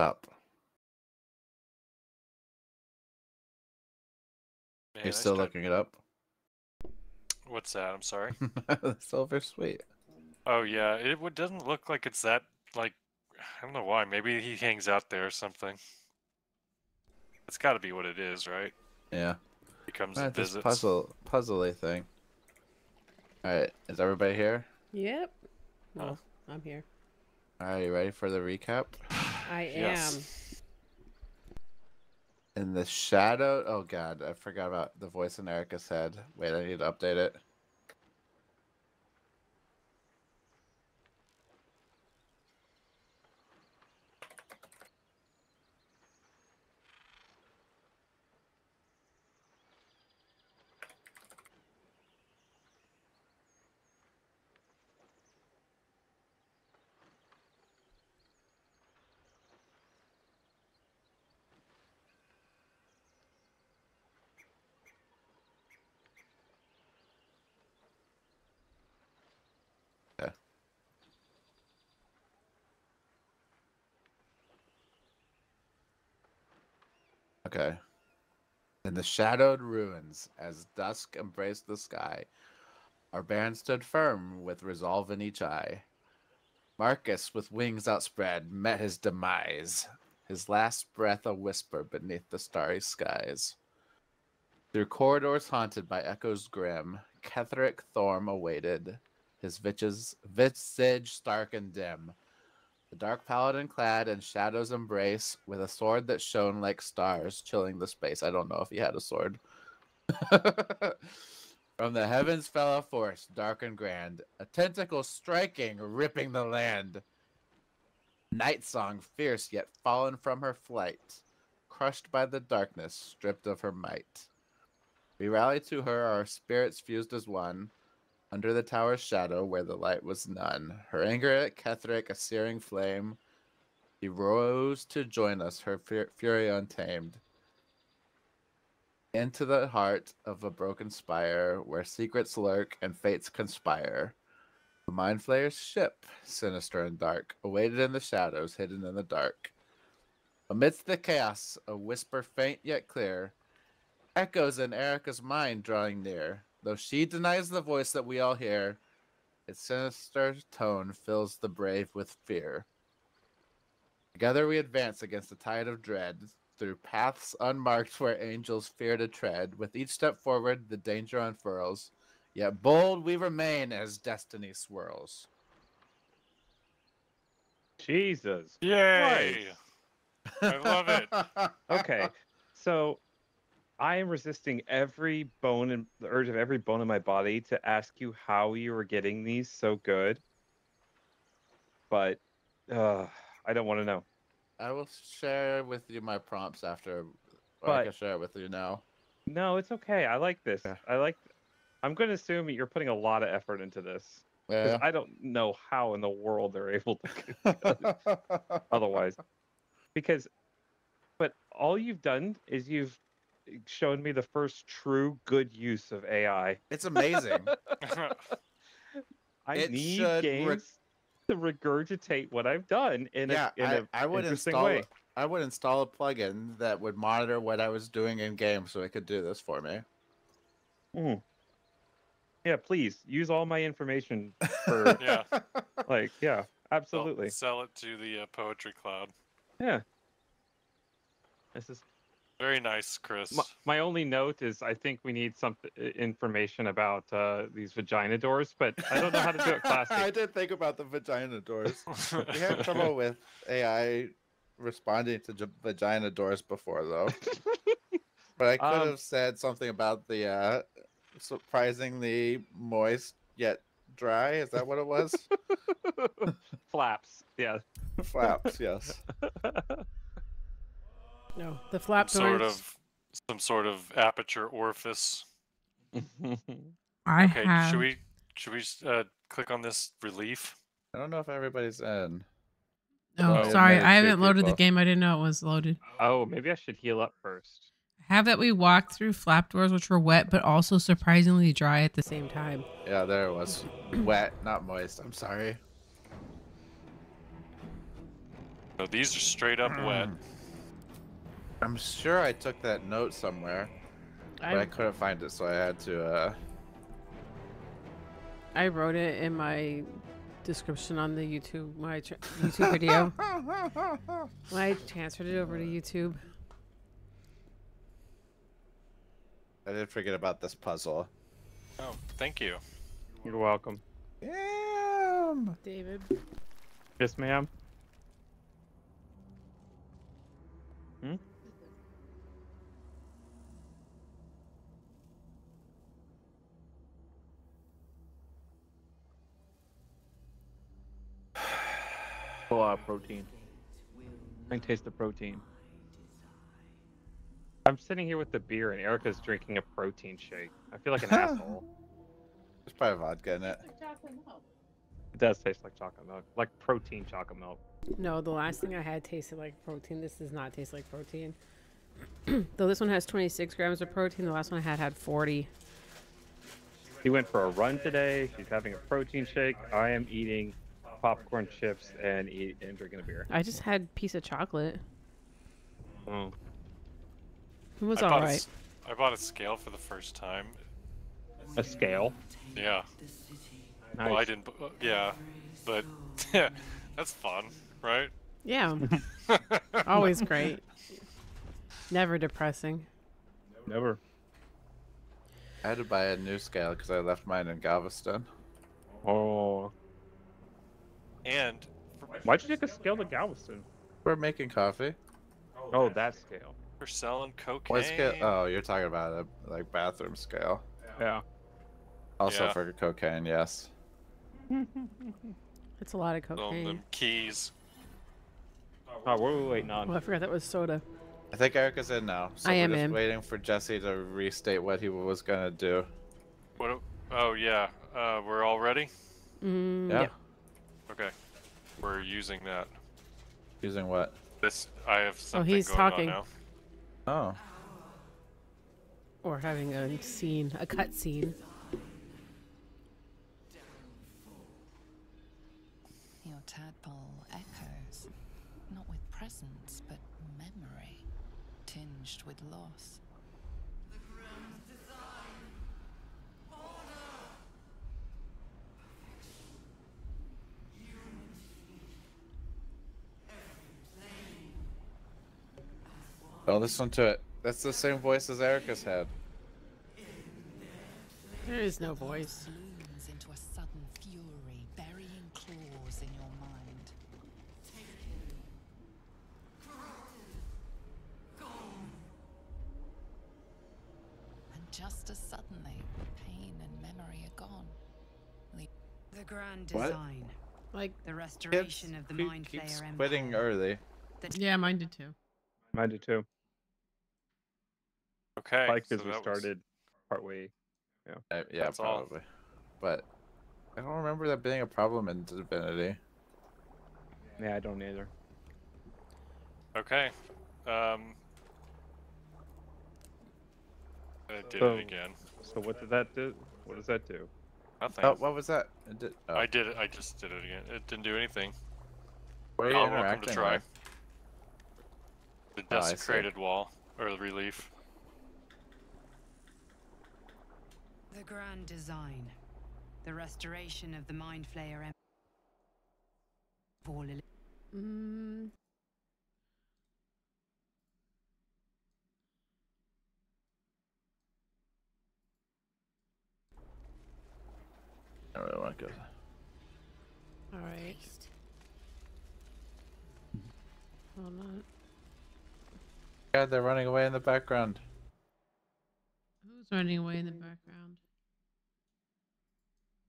up? Man, You're still start- looking it up? What's that? I'm sorry. Silver Sweet. Oh yeah, it doesn't look like it's that like I don't know why. Maybe he hangs out there or something. It's got to be what it is, right? Yeah. He comes Ah, and this visits. puzzle puzzly thing. Alright, is everybody here? Yep. Huh. Well, I'm here. Alright, you ready for the recap? I am. In the shadow oh god, I forgot about the voice in Erica's head. Wait, I need to update it. Okay. In the shadowed ruins, as dusk embraced the sky, our band stood firm with resolve in each eye. Marcus, with wings outspread, met his demise, his last breath a whisper beneath the starry skies. Through corridors haunted by echoes grim, Ketheric Thorm awaited, his visage, visage stark and dim. The dark paladin clad in shadow's embrace, with a sword that shone like stars, chilling the space. I don't know if he had a sword. From the heavens fell a force, dark and grand, a tentacle striking, ripping the land. Night song, fierce yet fallen from her flight, crushed by the darkness, stripped of her might. We rallied to her, our spirits fused as one, under the tower's shadow where the light was none. Her anger at Ketheric, a searing flame, she rose to join us, her fury untamed. Into the heart of a broken spire, where secrets lurk and fates conspire. The Mind Flayer's ship, sinister and dark, awaited in the shadows, hidden in the dark. Amidst the chaos, a whisper faint yet clear, echoes in Erica's mind drawing near. Though she denies the voice that we all hear, its sinister tone fills the brave with fear. Together we advance against the tide of dread, through paths unmarked where angels fear to tread. With each step forward, the danger unfurls, yet bold we remain as destiny swirls. Jesus. Yay! I love it. Okay, so I am resisting every bone and the urge of every bone in my body to ask you how you were getting these so good, but uh, I don't want to know. I will share with you my prompts after, or I can share it with you now. No, it's okay. I like this. Yeah. I like. I'm going to assume you're putting a lot of effort into this. Yeah. I don't know how in the world they're able to otherwise. Because, but all you've done is you've shown me the first true good use of AI. it's amazing. I It need should re- games to regurgitate what I've done in yeah, a in I, a I would interesting install. way. I would install a plugin that would monitor what I was doing in game, so it could do this for me. Mhm. Yeah, please use all my information for yeah. like yeah, Well, absolutely. sell it to the uh, poetry cloud. Yeah. This is Very nice, Chris. my, my only note is I think we need some uh, information about uh, these vagina doors, but I don't know how to do it classically. I did think about the vagina doors. We had trouble with AI responding to j- vagina doors before, though. But I could Um, have said something about the uh, surprisingly moist yet dry. Is that what it was? Flaps, yeah. Flaps, yes. No, the flap some sort doors. of some sort of aperture orifice. I Okay, have. should we should we uh, click on this relief? I don't know if everybody's in. Oh, Oh, sorry. I haven't loaded the game. I didn't know it was loaded. oh, maybe I should heal up first. I have that we walked through flap doors, which were wet but also surprisingly dry at the same. Same time. Yeah, there it was. Wet, not moist. I'm sorry. No, these are straight up wet. I'm sure I took that note somewhere, but I, I, couldn't find it, so I had to. uh I wrote it in my description on the YouTube my YouTube video. I transferred it over to YouTube. I did forget about this puzzle. Oh, thank you. You're welcome. Damn. David. Yes, ma'am. Oh, uh, protein. I can taste the protein. I'm sitting here with the beer, and Erica's drinking a protein shake. I feel like an asshole. There's probably vodka in it. It does taste like chocolate milk, like protein chocolate milk. No, the last thing I had tasted like protein. This does not taste like protein. Though this one has 26 grams of protein, the last one I had had 40. She went for a run today. She's having a protein shake. I am eating popcorn chips and eat and drinking a beer. I just had piece of chocolate. Oh. It was I bought, a, alright. s- I bought a scale for the first time. A scale. Yeah. Nice. Well, I didn't. uh, Yeah, but yeah, that's fun, right? Yeah, always great. Never depressing. Never. I had to buy a new scale because I left mine in Galveston. Oh. And Why'd you take a scale to Galveston? We're making coffee. Oh, that scale. We're selling cocaine. What scale? Oh, you're talking about a like bathroom scale. Yeah. Also Yeah. for cocaine, yes. It's a lot of Selling cocaine. them keys. Oh, what were we waiting on? Well, I forgot that was soda. I think Erica's in now. So I we're am just in. waiting for Jesse to restate what he was gonna do. What? Oh yeah. Uh, we're all ready. Mm, Yeah. yeah. Okay. We're using that. Using what? This I have oh, something Oh, he's going talking. on now. Oh. Or having a scene, a cut scene. Your tadpole echoes, not with presence, but memory, tinged with loss. Don't listen to it. That's the same voice as Erica's had. There is no voice. Into a sudden fury, burying claws in your mind. And just as suddenly, pain and memory are gone. The grand What? Like, The restoration of the Mind keeps Flayer quitting Empire. early. Yeah, mine did too. Mine did too. Okay. Probably so because we that was- started partway. Uh, yeah, That's all. probably. But I don't remember that being a problem in Divinity. Yeah, I don't either. Okay. Um. I did So- it again. So what did that do? What does that do? Nothing. Oh, what was that? It did, oh, I did it. I just did it again. It didn't do anything. what are you Oh, welcome to try. with? The Oh, desecrated wall or the relief. The grand design. The restoration of the Mind Flayer Empire. For Lily- mm, I really want to go. all right. Hold on. God, they're running away in the background. Who's running away in the background?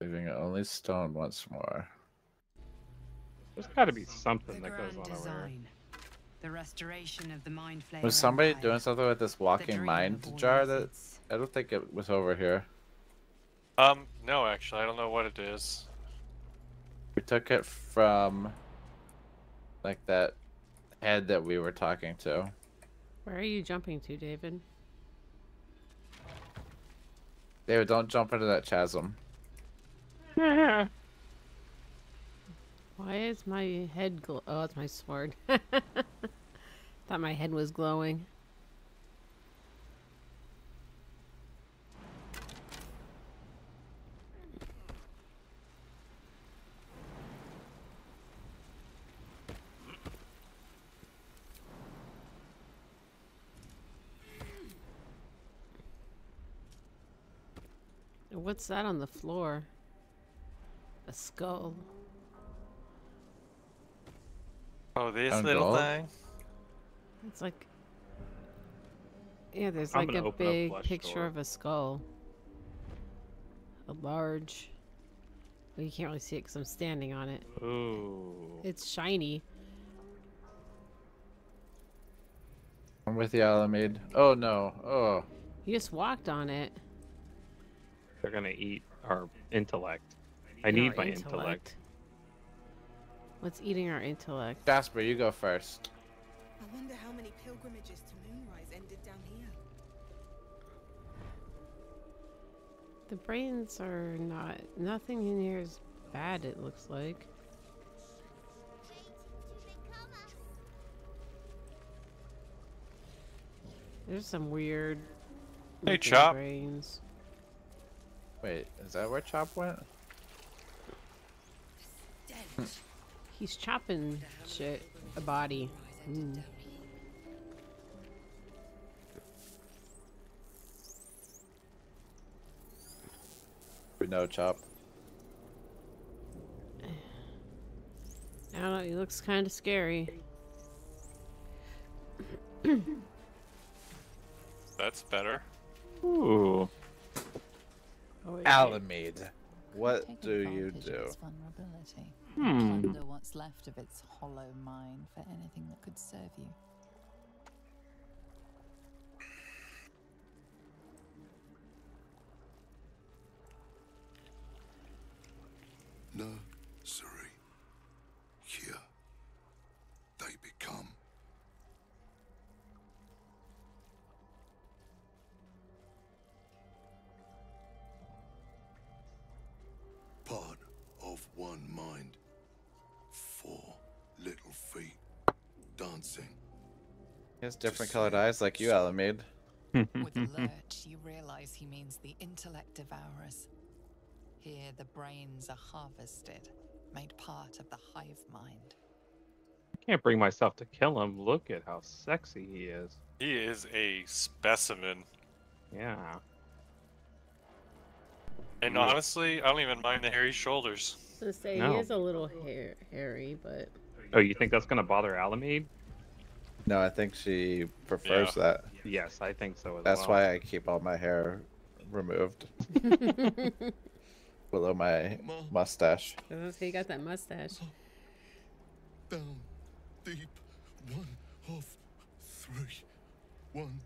Leaving only stone once more. There's got to be something that goes grand on over here. design. The restoration of the Mind Flayer Was somebody Empire. doing something with this walking mind jar that. I don't think it was over here. Um. No, actually, I don't know what it is. We took it from like that head that we were talking to. Where are you jumping to, David? David, don't jump into that chasm. Why is my head glow? Oh, it's my sword. Thought my head was glowing. What's that on the floor? A skull. Oh, this Found little gold? thing. It's like yeah, there's I'm like a big flesh picture door. of a skull. A large. Well, you can't really see it because I'm standing on it. Ooh. It's shiny. I'm with the Alamede. Oh no. Oh. You just walked on it. They're gonna eat our intellect. I need my intellect. What's eating our intellect? Jasper, you go first. I wonder how many pilgrimages to Moonrise ended down here. The brains are not. Nothing in here is bad, it looks like. There's some weird. Hey, Chop. Brains. Wait, is that where Chop went? He's chopping shit. A body. Mm. We know Chop. I don't know. He looks kind of scary. That's better. Ooh. Oh, wait, Alamede, what do you do? Hmm. Plunder what's left of its hollow mind for anything that could serve you. Nursery. Has different colored eyes like you, Alamede. With a lurch, you realize he means the intellect devourers. Here, the brains are harvested, made part of the hive mind. I Can't bring myself to kill him. Look at how sexy he is. He is a specimen. Yeah. And Yeah. honestly, I don't even mind the hairy shoulders. I gonna say No. he is a little hair hairy, but Oh, you think that's gonna bother Alamede? No, I think she prefers that. Yes, I think so as That's well. why I keep all my hair removed below my Mom, mustache. Oh, That's why you got that mustache. down, deep. One of three. One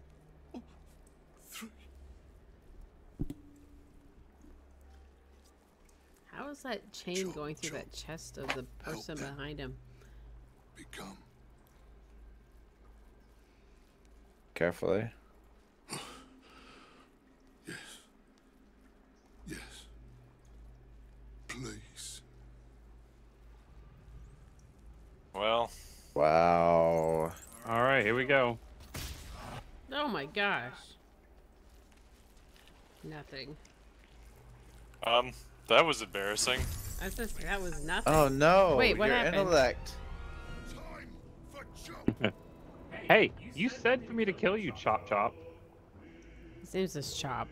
of three. How is that chain Chop, going through chop. that chest of the person them. behind him? Become. Carefully. Yes. Yes. Please. Well, Wow. All right, here we go. Oh my gosh. Nothing. um, that was embarrassing. I was just, that was nothing. Oh no! Wait, what your happened? intellect. Time for jump. Hey, you said for me to kill you, Chop Chop. His name's just Chop.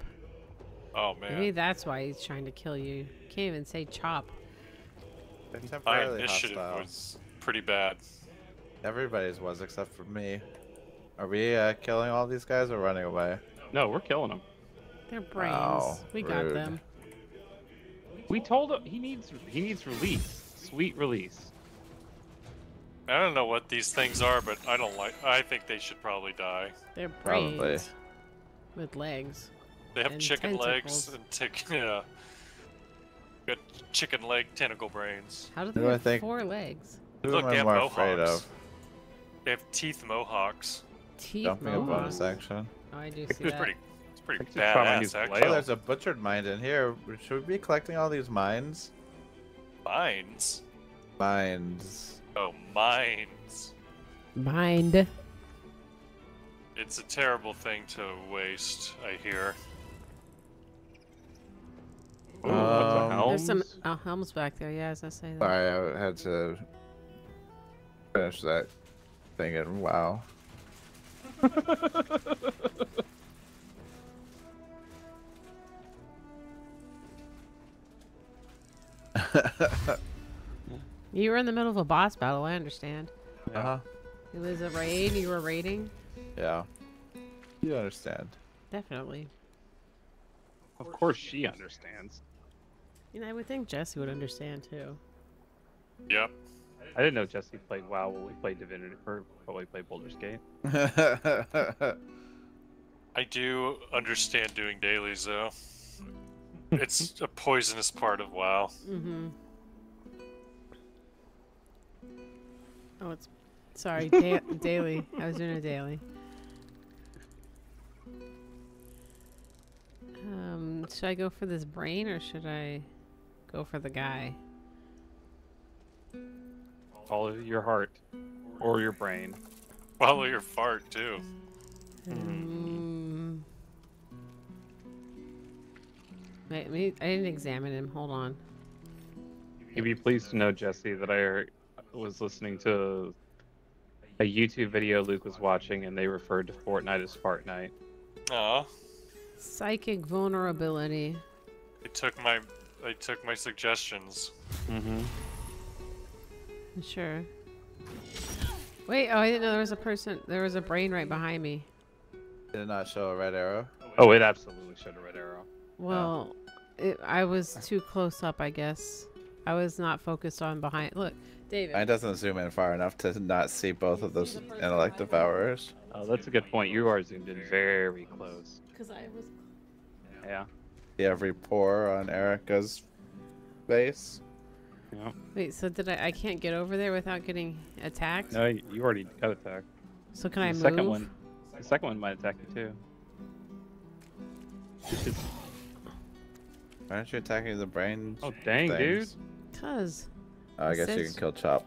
Oh man. Maybe man, that's why he's trying to kill you. Can't even say Chop. They're my initiative hostile. was pretty bad. Everybody's was except for me. Are we uh, killing all these guys or running away? No, we're killing them. They're brains. Wow, we got them. We told him he needs he needs release. Sweet release. I don't know what these things are, but I don't like. I think they should probably die. They're brains. Probably. With legs. They have And chicken legs and tick, yeah, got chicken leg tentacle brains. How do they do I have think- four legs? Who Look, am they have more mohawks. afraid of? They have teeth mohawks. Teeth Jumping a bonus action. Oh, I do see It's that. pretty. It's pretty I should try my new badass, actually. Oh, there's a butchered mind in here. Should we be collecting all these mines? Mines. Minds. Oh, mines. Mind. It's a terrible thing to waste, I hear. Ooh, what's a Um, helm? There's some oh, helms back there. Yeah, as I say that. Sorry, I had to finish that thing in WoW. You were in the middle of a boss battle. I understand. Uh huh. It was a raid. You were raiding. Yeah. You understand. Definitely. Of course, she understands. You know, I would think Jesse would understand too. Yep. I didn't know Jesse played WoW when we played Divinity, or when we played Baldur's Gate. I do understand doing dailies, though. It's a poisonous part of WoW. Mm-hmm. Oh, it's sorry, da- daily. I was doing a daily. Um, should I go for this brain or should I go for the guy? Follow your heart or your brain. Follow your fart, too. Mm. Wait, me, I didn't examine him. Hold on. You'd be pleased to know, Jesse, that I was listening to a YouTube video Luke was watching, and they referred to Fortnite as Fartnite. Aw. Psychic vulnerability. They took my they took my suggestions. Mm-hmm. Sure. Wait, oh, I didn't know there was a person. There was a brain right behind me. Did it not show a red arrow? Oh, it absolutely showed a red arrow. Well, it, I was too close up, I guess. I was not focused on behind. Look, David. It doesn't zoom in far enough to not see both of those intellect devourers. Oh, that's a good point. You are zoomed in very close. Because I was. Yeah. See every pore on Erica's face. Yeah. Wait, so did I? I can't get over there without getting attacked. No, you you already got attacked. So can I the move? second one, the second one might attack you too. Why aren't you attacking the brain? Oh, dang, dude. Cause Oh, I It guess you can kill Chop.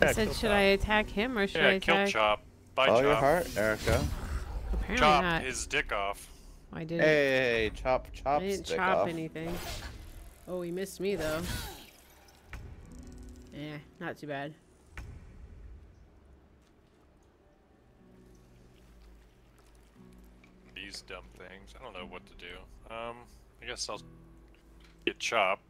I Yeah, said, should Chop. I attack him or should I attack? Yeah, kill? Chop. Bye, Follow Chop. your heart, Erica. Apparently Chop not. his dick off. I didn't. Hey, chop, chop, I didn't chop off. anything. Oh, he missed me though. Yeah, not too bad. These dumb things. I don't know what to do. Um, I guess I'll get Chop.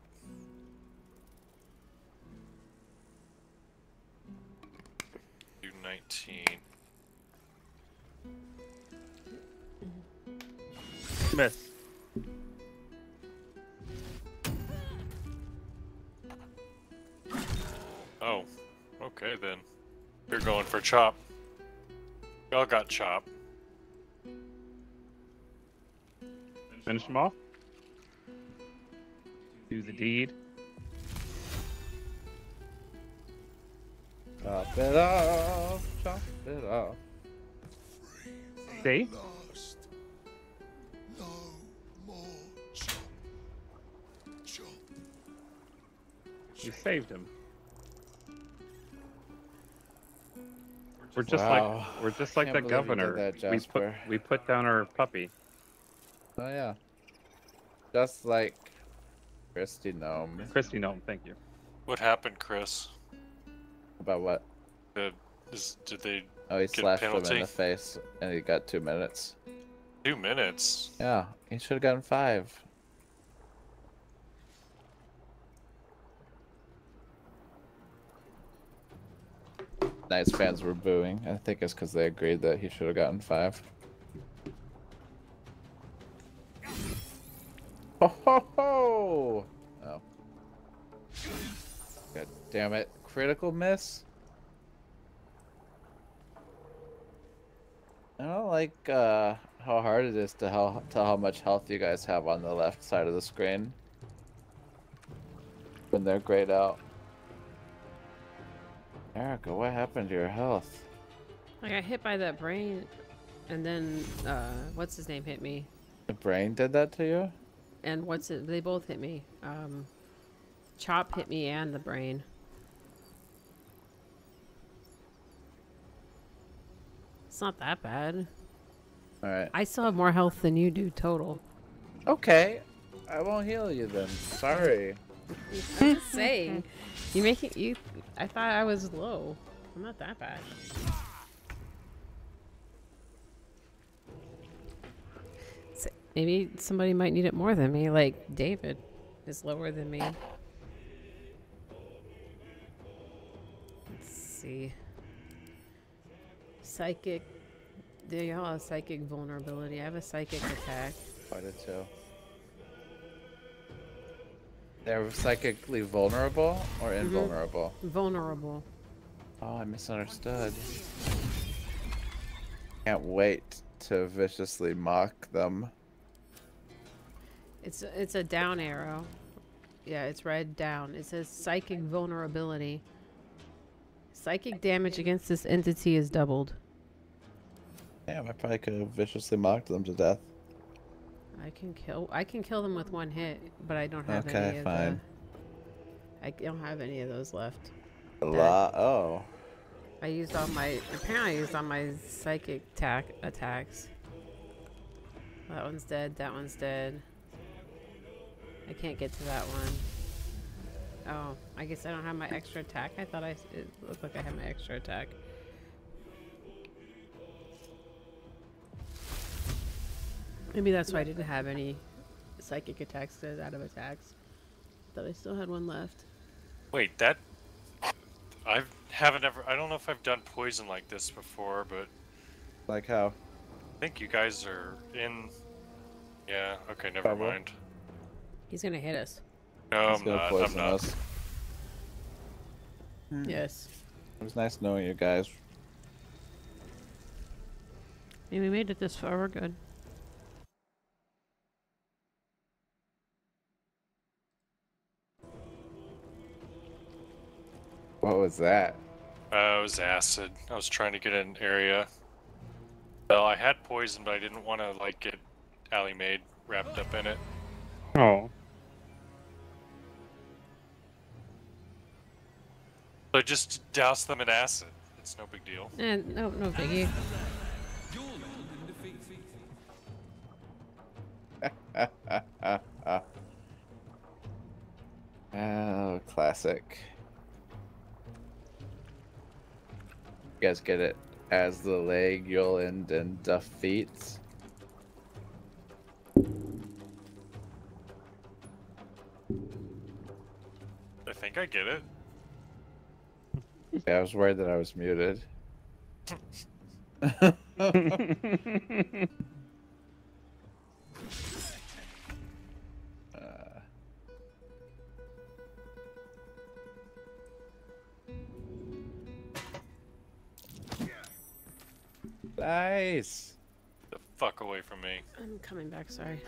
Do 19. Miss. Oh, okay then. You're going for Chop. Y'all got Chop. Finish him off. Do the deed. Chop it off, chop it off. See? Last. No more chop. Chop. You saved him. We're just Wow. like we're just like the believe you did governor. that, we put we put down our puppy. Oh yeah. Just like Kristi Noem. Christy, no, thank you. What happened, Chris? About what? Did, is, did they Oh, he slashed him in the face, and he got two minutes. two minutes? Yeah, he should have gotten five. Knights fans were booing. I think it's because they agreed that he should have gotten five. Ho ho ho! Oh. God damn it. Critical miss? I don't like uh, how hard it is to how, tell how much health you guys have on the left side of the screen when they're grayed out. Erica, what happened to your health? I got hit by that brain, and then uh, what's his name hit me, The brain did that to you? and what's it? They both hit me. Um, Chop hit me and the brain. Not that bad. All right. I still have more health than you do total. Okay. I won't heal you then. Sorry. I'm just saying. You make it. You. I thought I was low. I'm not that bad. Maybe somebody might need it more than me, like David is lower than me. Let's see. Psychic. Do y'all have psychic vulnerability? I have a psychic attack. I did too. They're psychically vulnerable or invulnerable? Vulnerable. Oh, I misunderstood. Can't wait to viciously mock them. It's it's a down arrow. Yeah, it's red down. It says psychic vulnerability. Psychic damage against this entity is doubled. Damn, I probably could have viciously mocked them to death. I can kill. I can kill them with one hit, but I don't have Okay, any of fine. the. I don't have any of those left. A lot. Oh. I used all my. Apparently, I used all my psychic attack attacks. That one's dead. That one's dead. I can't get to that one. Oh, I guess I don't have my extra attack. I thought I. It looked like I had my extra attack. Maybe that's why I didn't have any psychic attacks instead out of attacks. Thought I still had one left. Wait, that I haven't ever. I don't know if I've done poison like this before, but Like how? I think you guys are in. Yeah. Okay. Never Trouble? mind. He's gonna hit us. No, He's I'm gonna not. I'm not. us. Hmm. Yes. It was nice knowing you guys. Yeah, we made it this far. We're good. What was that? Uh, it was acid. I was trying to get an area. Well, I had poison, but I didn't want to like get Allie Maid wrapped up in it. Oh. So I just douse them in acid. It's no big deal. And no, no biggie. oh, classic. You guys get it? As the leg, you'll end in defeat. I think I get it. Yeah, I was worried that I was muted. nice. The fuck away from me. I'm coming back. Sorry.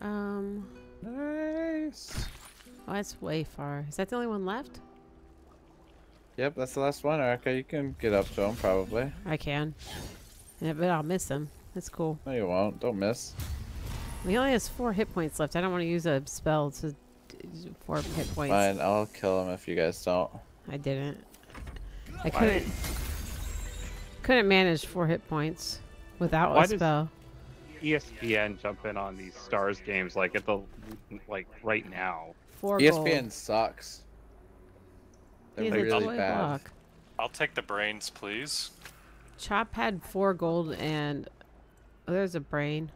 Um. Nice. Oh, that's way far. Is that the only one left? Yep, that's the last one, Erica. You can get up to him, probably. I can. Yeah, but I'll miss him. That's cool. No, you won't. Don't miss. He only has four hit points left. I don't want to use a spell to four hit points. Fine, I'll kill him if you guys don't. I didn't. I couldn't. Couldn't manage four hit points without Why a does- spell. E ESPN jump in on these stars games like at the like right now. Four ESPN gold. sucks. They're He's really toy bad. block. I'll take the brains, please. Chop had four gold and oh, there's a brain.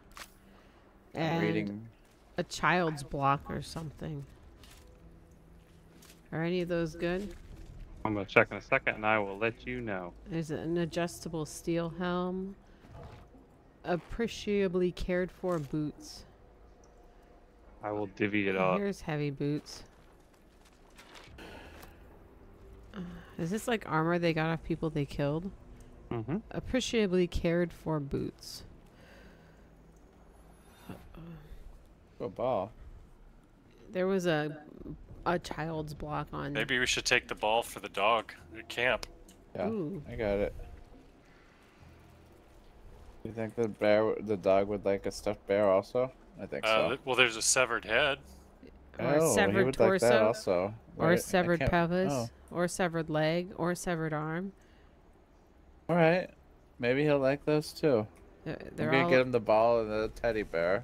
I'm And reading. a child's block or something. Are any of those good? I'm gonna check in a second, and I will let you know. There's an adjustable steel helm. Appreciably cared for boots. I will divvy it Oh, up. Here's heavy boots. Is this like armor they got off people they killed? Mm-hmm. Appreciably cared for boots. Good ball. There was a a child's block on. Maybe we should take the ball for the dog at camp. Yeah, Ooh. I got it. You think the bear, the dog would like a stuffed bear also? I think Uh, so. th- well, there's a severed head. or a oh, he severed would like that torso, also. or Right, I a severed pelvis, oh, or a severed leg, or a severed arm. all right. maybe he'll like those too. They're, I'm gonna all get him the ball and the teddy bear.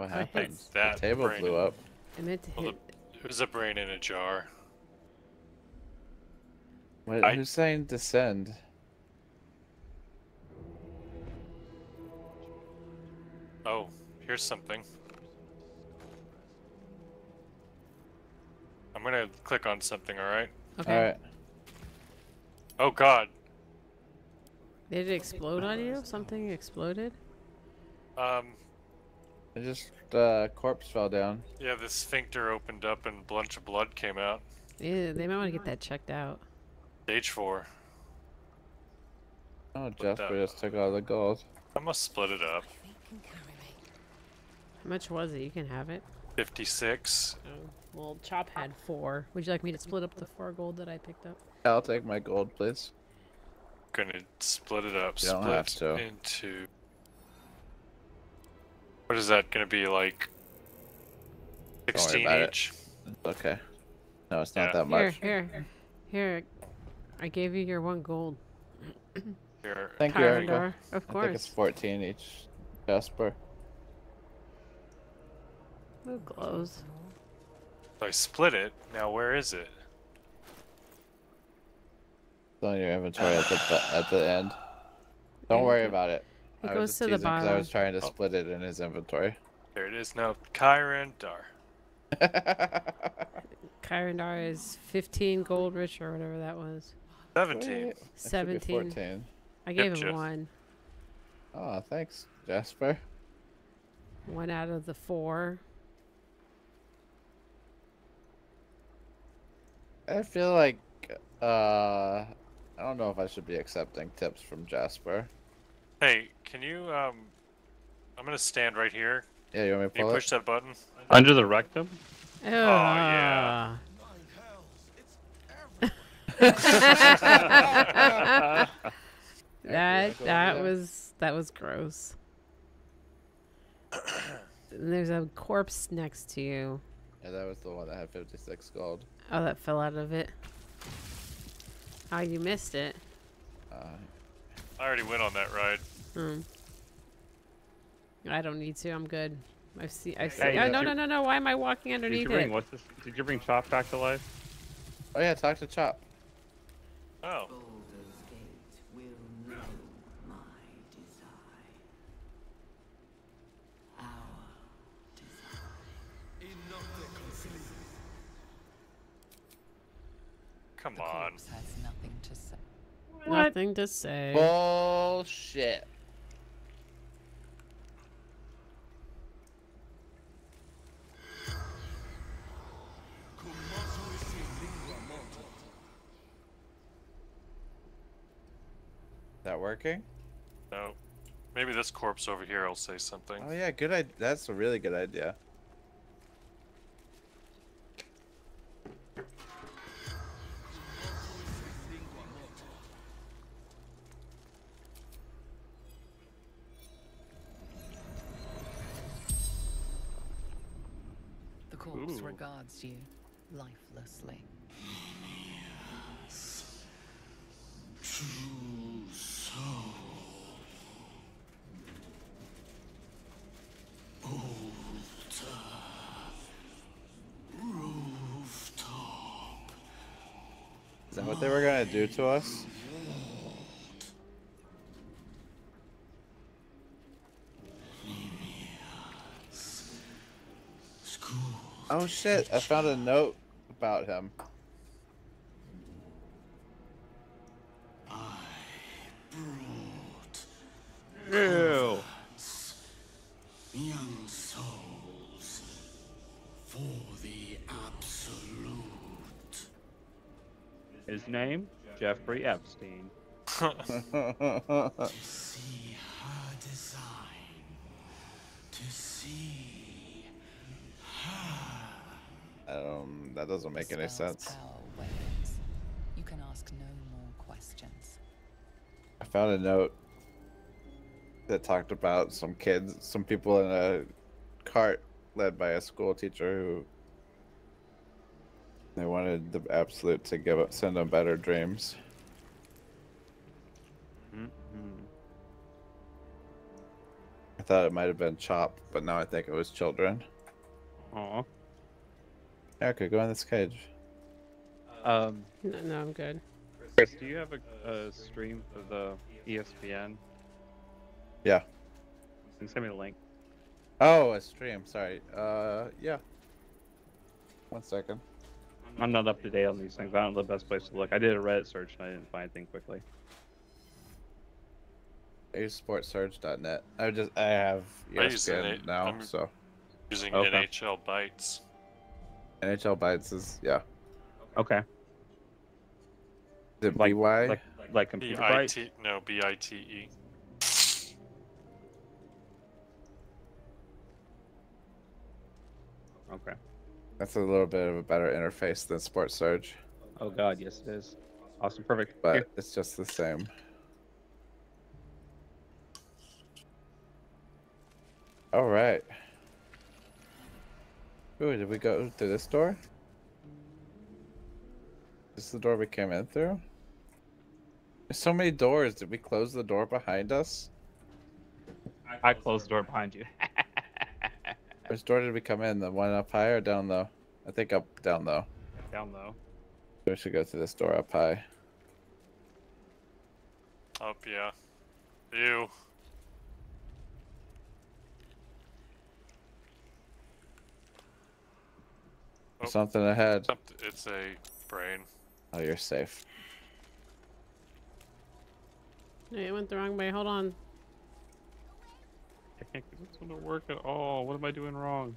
What happened? that the table brain. blew up. I meant to Well, hit. It was a brain in a jar. What, I- Who's saying descend? Oh, here's something. I'm gonna click on something, alright? Okay. All right. Oh god. Did it explode on you? Something exploded? Um, It just uh, corpse fell down. yeah, the sphincter opened up and a bunch of blood came out. Yeah, they might want to get that checked out. Stage 4. Oh, that- Jasper just took all the gold. I must split it up. How much was it? You can have it. 56. Oh, well, Chop had four. Would you like me to split up the four gold that I picked up? I'll take my gold, please. Gonna split it up. You don't split have to. into. What is that gonna be like? 16 about it. each? Okay. No, it's not Yeah. that much. here, here. here. I gave you your one gold. Here. Thank you, Erica. Carvendor, of I think it's 14 each. Jasper. Ooh, glows. So I split it. Now where is it? It's on your inventory at the at the end. Don't worry about it. It I goes was to the teasing 'cause I was trying to Oh. split it in his inventory. There it is now. Kyron Dar. Kyrendar is 15 gold rich or whatever that was. 17. Sweet. That should be 17. 14. I gave Yep, him Jeff. one. Oh, thanks, Jasper. One out of the four. I feel like uh I don't know if I should be accepting tips from Jasper. Hey, can you um? I'm gonna stand right here. Yeah, you want me to Can you push it? that button? Under the rectum? Oh, yeah. Nine hells. It's that that was that was gross. And There's a corpse next to you. Yeah, that was the one that had 56 gold. Oh, that fell out of it. Oh, you missed it. Uh, I already went on that ride. Hmm. I don't need to. I'm good. I've seen. I've Hey, seen. Oh, no, no, no, no. Why am I walking underneath Did underneath you bring it? what's this? Did you bring Chop back to life? oh yeah, talk to Chop. Oh, come on. corpse has nothing to say. Nothing to say. Bullshit. That working? No. Maybe this corpse over here will say something. Oh yeah, good idea. That's a really good idea. Regards you lifelessly. true soul. Rooftop. Is that what they were gonna do to us? School. Oh shit! I found a note about him. I brought Ew. young souls for the absolute. His name? Jeffrey Epstein. To see her design. To see um, that doesn't make any sense. You can ask no more questions. I found a note that talked about some kids, some people in a cart led by a school teacher who They wanted the absolute to give up, send them better dreams. Mhm. I thought it might have been Chop, but now I think it was children. Aw. Erica, go in this cage. Um, No, no, I'm good. Chris, do you have a, a stream of the ESPN? Yeah. Can you send me the link? Oh, a stream. Sorry. Uh, yeah. One second. I'm not up to date on these things. I don't know the best place to look. I did a Reddit search and I didn't find anything quickly. I use sportsurge.net. I just I have I use ESPN it. now, I'm- so Using Okay. NHL bytes. NHL Bytes is yeah. Okay. Is it Like- BY? Like like B computer I byte? No B I T E. Okay. That's a little bit of a better interface than Sports Surge, Oh god, yes it is. Awesome, perfect. but Here. it's just the same. All right. Ooh, did we go through this door? This is the door we came in through? There's so many doors. Did we close the door behind us? I closed the door behind you. Which door did we come in? The one up high or down low? I think up down low. Down low. We should go through this door up high. Up, yeah. Ew. Oh. Something ahead. It's a brain. Oh, you're safe. Hey, it went the wrong way. Hold on. I can't get this one to work at all. What am I doing wrong?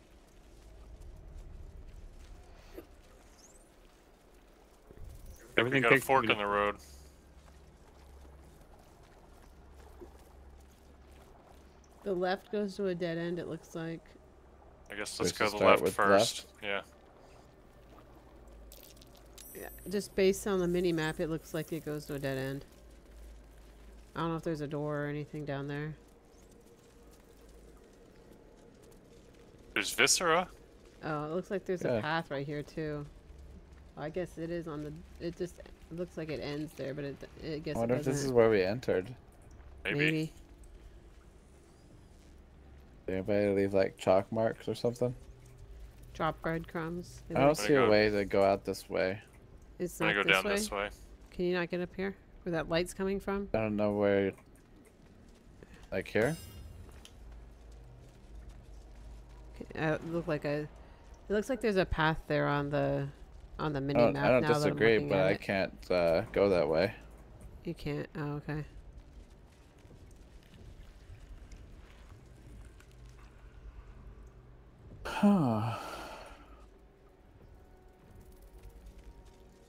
We Everything got a fork in the road. The left goes to a dead end, it looks like. I guess let's should go the left first. Yeah. Yeah, just based on the mini map, it looks like it goes to a dead end. I don't know if there's a door or anything down there. There's Viscera. Oh, it looks like there's Yeah. a path right here too. I guess it is on the. It just it looks like it ends there, but it. It guess I it wonder if this is where we entered. Maybe. Maybe. Did anybody leave like chalk marks or something? Drop breadcrumbs. I don't see a go- way to go out this way. It's I'm not gonna go this down way. this way. Can you not get up here? Where that light's coming from? I don't know where. Like here? Uh, it look like a. It looks like there's a path there on the, on the I mini don't, map. I don't now that I'm disagree, but I it. can't uh, go that way. You can't. Oh, okay.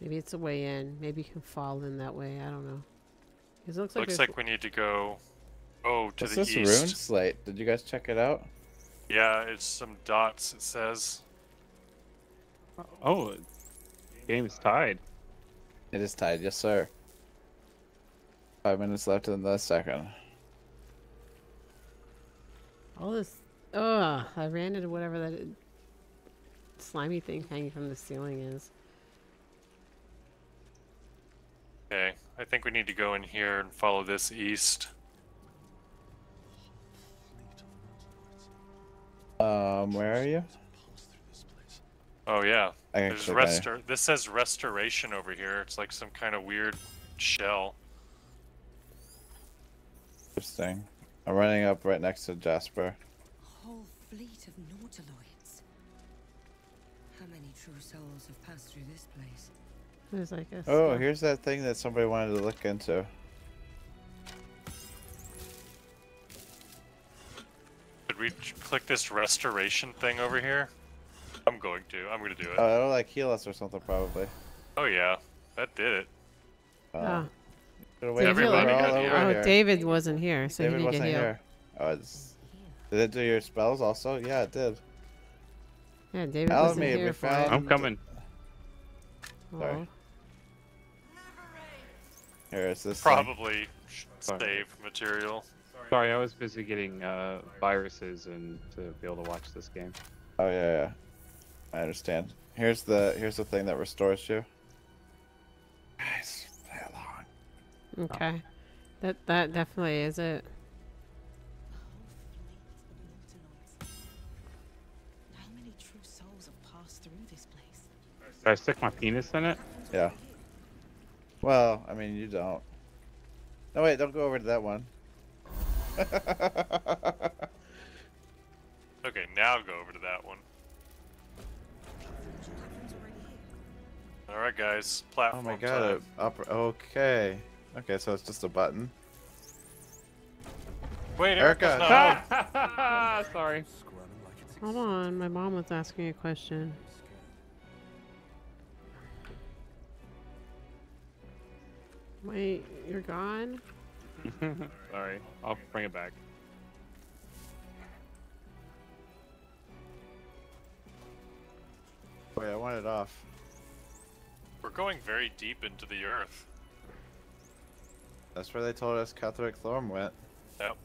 Maybe it's a way in. Maybe you can fall in that way. I don't know. it looks like Looks there's like we need to go. Oh, to What's the this east. rune slate? Did you guys check it out? Yeah, it's some dots. It says. Oh, game is tied. It is tied, yes, sir. Five minutes left in the second. all this. Ugh! I ran into whatever that slimy thing hanging from the ceiling is. Okay, I think we need to go in here and follow this east. Um, where are you? Oh yeah, there's restor. This says restoration over here. It's like some kind of weird shell. Interesting. I'm running up right next to Jasper. A whole fleet of nautiloids. How many true souls have passed through this place? There's like a. Oh, small- here's that thing that somebody wanted to look into. Did we click this restoration thing over here? I'm going to. I'm gonna do it. Oh, it'll like heal us or something, probably. oh yeah, that did it. Uh, Oh. should've Did waited you till Everybody got healed. Oh, here. David wasn't here, so David he didn't wasn't get healed. here. Oh, it's... Did it do your spells also? Yeah, it did. Yeah, David Alameda, wasn't we here for found- I'm coming. Sorry. Aw. Here, it's this. Probably sh- save material. Sorry, I was busy getting uh, viruses and to be able to watch this game. Oh yeah, yeah. I understand. Here's the here's the thing that restores you. Guys, play along. Okay. That that definitely is it. How many true souls have passed through this place? Did I stick my penis in it? Yeah. Well, I mean, you don't. No, wait, don't go over to that one. Okay, now go over to that one. All right, guys. platform oh my god, time. it upper. Okay. Okay, so it's just a button. Wait, Erica, Erica's not no. Sorry. Hold on, my mom was asking a question. Wait, you're gone? Sorry. I'll bring it back. Oh, Wait, I want it off. We're going very deep into the earth. That's where they told us Ketheric Thorm went. Yep.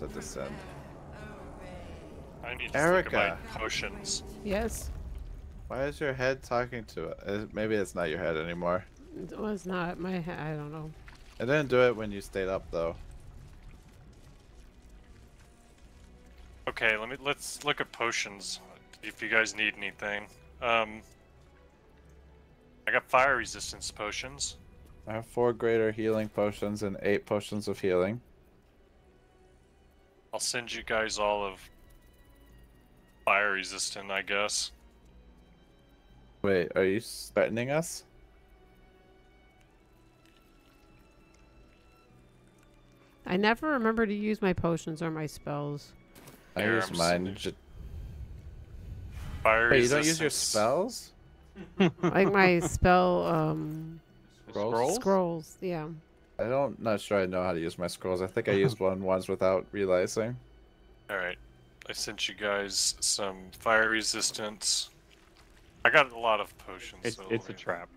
Oh, it's a descend. I need to look at my Erica. potions. Yes. Why is your head talking to it? Uh, Maybe it's not your head anymore. It was not my head. I don't know. It didn't do it when you stayed up though. Okay, let me let's look at potions. If you guys need anything, um, I got fire resistance potions. I have four greater healing potions and eight potions of healing. I'll send you guys all of fire resistant, I guess. Wait, are you s- threatening us? I never remember to use my potions or my spells. I Here, use I'm mine. sending- j- Fire Wait, you don't use your spells? like my spell um Scrolls? scrolls, yeah. I don't. Not sure I know how to use my scrolls. I think I used one once without realizing. All right, I sent you guys some fire resistance. I got a lot of potions. It's so it's a trap.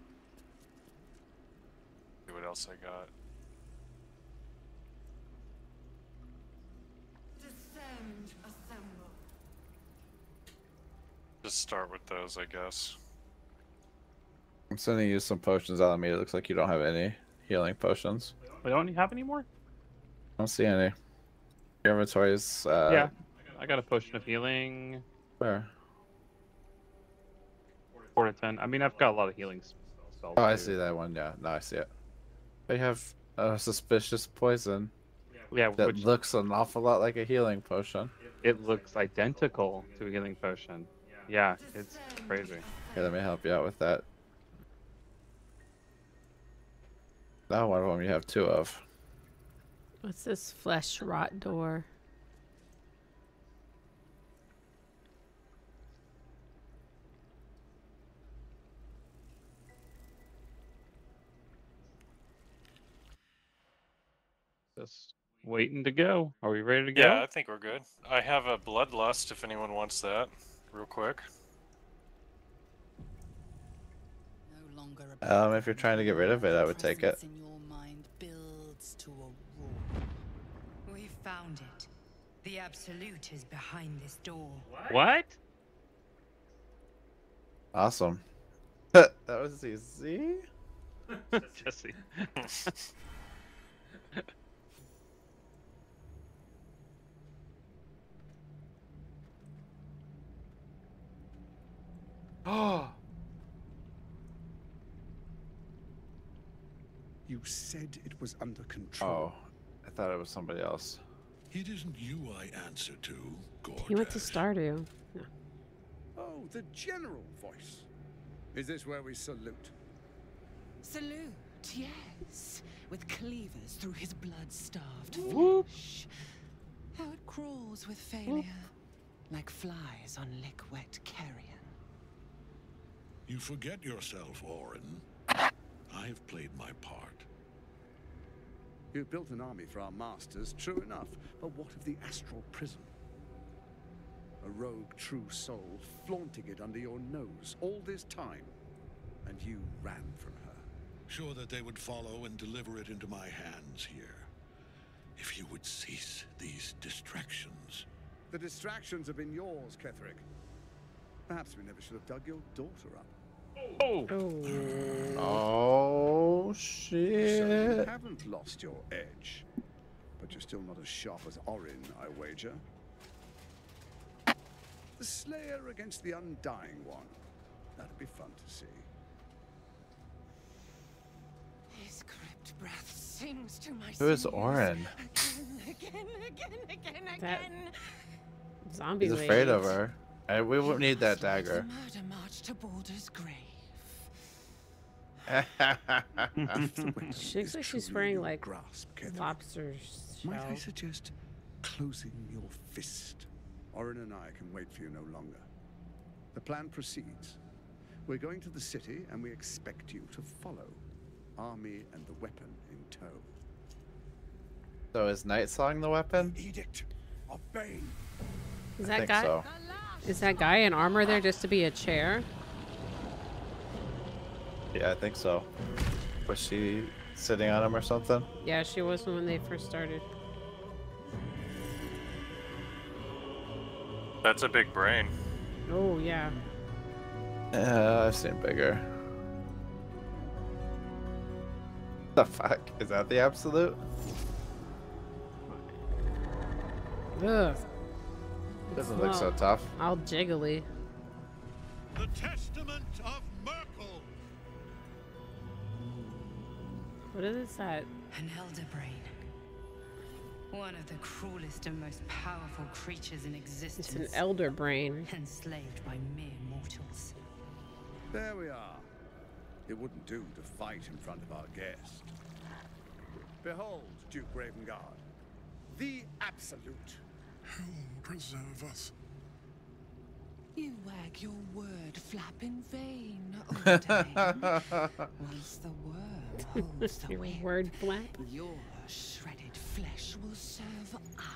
See what else I got. Just start with those, I guess. I'm sending you some potions out of me. It looks like you don't have any healing potions. We don't have any more? I don't see any. Your inventory is. Uh, yeah. I got a potion of healing. Where? Four to ten. I mean, I've got a lot of healing spells. Oh, I see that one. Yeah, no, I see it. They have a suspicious poison Yeah, that which looks an awful lot like a healing potion. it looks identical to a healing potion. Yeah, it's crazy. Here, let me help you out with that. That one of them you have two of. What's this flesh rot door? Just waiting to go. Are we ready to go? Yeah, I think we're good. I have a bloodlust if anyone wants that, real quick. No longer a Um, if you're trying to get rid of it, I would take it. in your mind builds to a roar. We found it. The Absolute is behind this door. What? Awesome. that was easy. Jesse. Oh, You said it was under control. oh, I thought it was somebody else. It isn't you I answer to, Gorgeous. He went to Stardew. Oh, the general voice. Is this where we salute? Salute, yes. With cleavers through his blood-starved Whoop. flesh. How it crawls with failure. Like flies on lick-wet carrion. You forget yourself, Orin. I've played my part. You've built an army for our masters, true enough. But what of the astral prison? A rogue true soul flaunting it under your nose all this time. And you ran from her. Sure that they would follow and deliver it into my hands here. If you would cease these distractions. The distractions have been yours, Ketheric. Perhaps we never should have dug your daughter up. Oh! Oh So you haven't lost your edge. But you're still not as sharp as Orin, I wager. The Slayer against the Undying One. That'd be fun to see. His crypt breath sings to my Who is. Orin? Again, again, again, again, That- Zombie He's afraid of her. And we won't need that dagger. The murder march to Baldur's grave. She looks like she's truly wearing like grasp, Ketheric. lobster Might I suggest closing your fist? Orin and I can wait for you no longer. The plan proceeds. We're going to the city and we expect you to follow. Army and the weapon in tow. so is Nightsong the weapon? Edict of Bane. Is I that think guy? so. Is that guy in armor there just to be a chair? Yeah, I think so. Was she sitting on him or something? Yeah, she was when they first started. That's a big brain. Oh yeah. Yeah, I've seen bigger. The fuck? Is that the absolute? Ugh. Doesn't look so tough. All jiggly. The Testament of Myrkul. What is that? An elder brain. One of the cruelest and most powerful creatures in existence. It's an elder brain. Enslaved by mere mortals. There we are. It wouldn't do to fight in front of our guest. Behold, Duke Ravengard. The Absolute. Who preserve us? You wag your word flap in vain, Odin. Once the worm holds the Your word flap. your shredded flesh will serve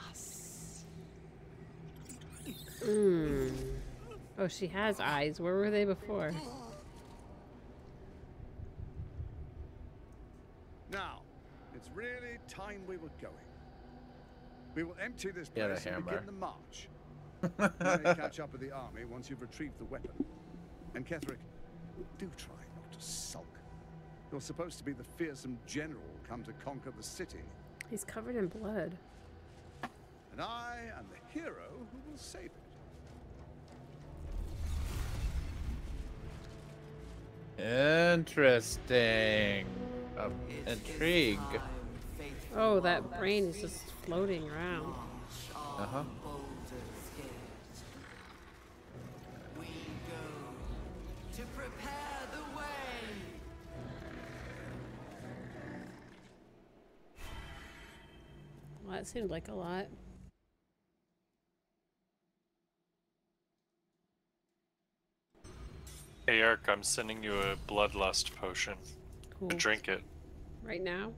us. Hmm. Oh, she has eyes. Where were they before? Now, it's really time we were going. We will empty this Yeah, the place and begin the march. you may catch up with the army once you've retrieved the weapon. And Ketheric, do try not to sulk. You're supposed to be the fearsome general come to conquer the city. He's covered in blood. And I am the hero who will save it. Interesting. Of intrigue. Oh, that brain is just floating around. Uh huh. We go to prepare the way. Well, that seemed like a lot. Hey Eric, I'm sending you a bloodlust potion. Cool. Drink it. Right now?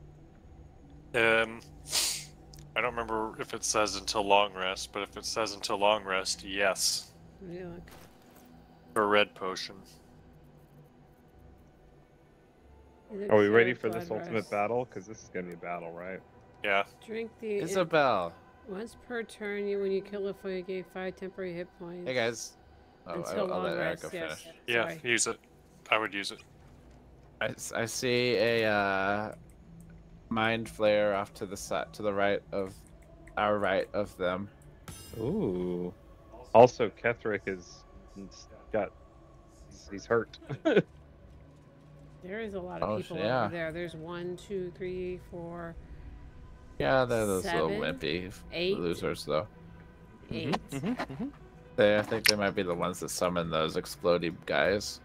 Um, I don't remember if it says until long rest, but if it says until long rest, yes. Let look. For a red potion. Are we ready for blood this ultimate battle? Because this is gonna be a battle, right? Yeah. Drink the. Isobel. Once per turn, you when you kill a foe, you gain five temporary hit points. Hey guys. Oh, Until I'll, I'll let long Erica rest, yes. finish. Yeah, Sorry. use it. I would use it. I, I see a uh, mind flayer off to the side, to the right of our right of them. Ooh. Also, Ketheric is he's got he's, he's hurt. There is a lot of Oh, people yeah. over there. There's one, two, three, four, Yeah, they're those little Seven, wimpy eight. losers, though. 8 mm-hmm, mm-hmm, mm-hmm. They, I think they might be the ones that summon those exploding guys,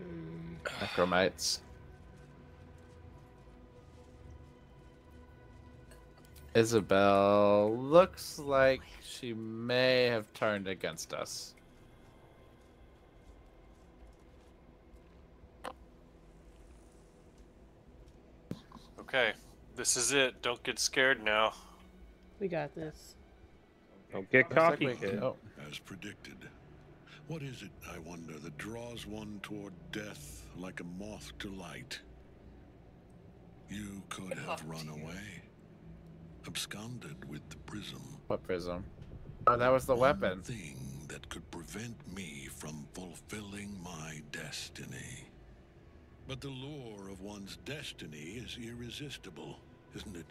Mm, necromites. Isobel looks like she may have turned against us. Okay. This is it. Don't get scared now. We got this. Don't get Looks like cocky, we- kid. oh, As predicted. What is it, I wonder, that draws one toward death like a moth to light? You could have run away, absconded with the prism. what prism? Oh, that was the One weapon. thing that could prevent me from fulfilling my destiny. But the lure of one's destiny is irresistible, isn't it?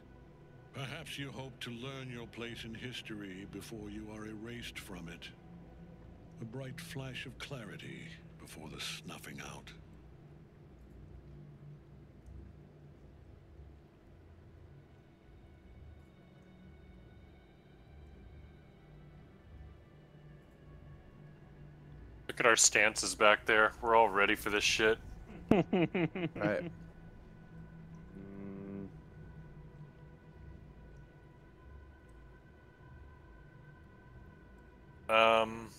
Perhaps you hope to learn your place in history before you are erased from it. A bright flash of clarity before the snuffing out. At our stances back there. We're all ready for this shit. Right. Mm, Um,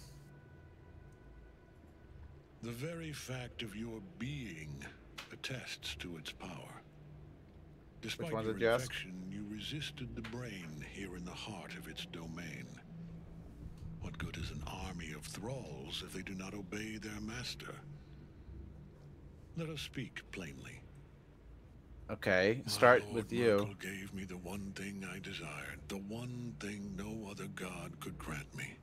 The very fact of your being attests to its power. Despite one your did infection, you resisted the brain here in the heart of its domain. What good is an army of thralls if they do not obey their master? Let us speak plainly. Okay, start with you. Myrkul gave me the one thing I desired, the one thing no other god could grant me.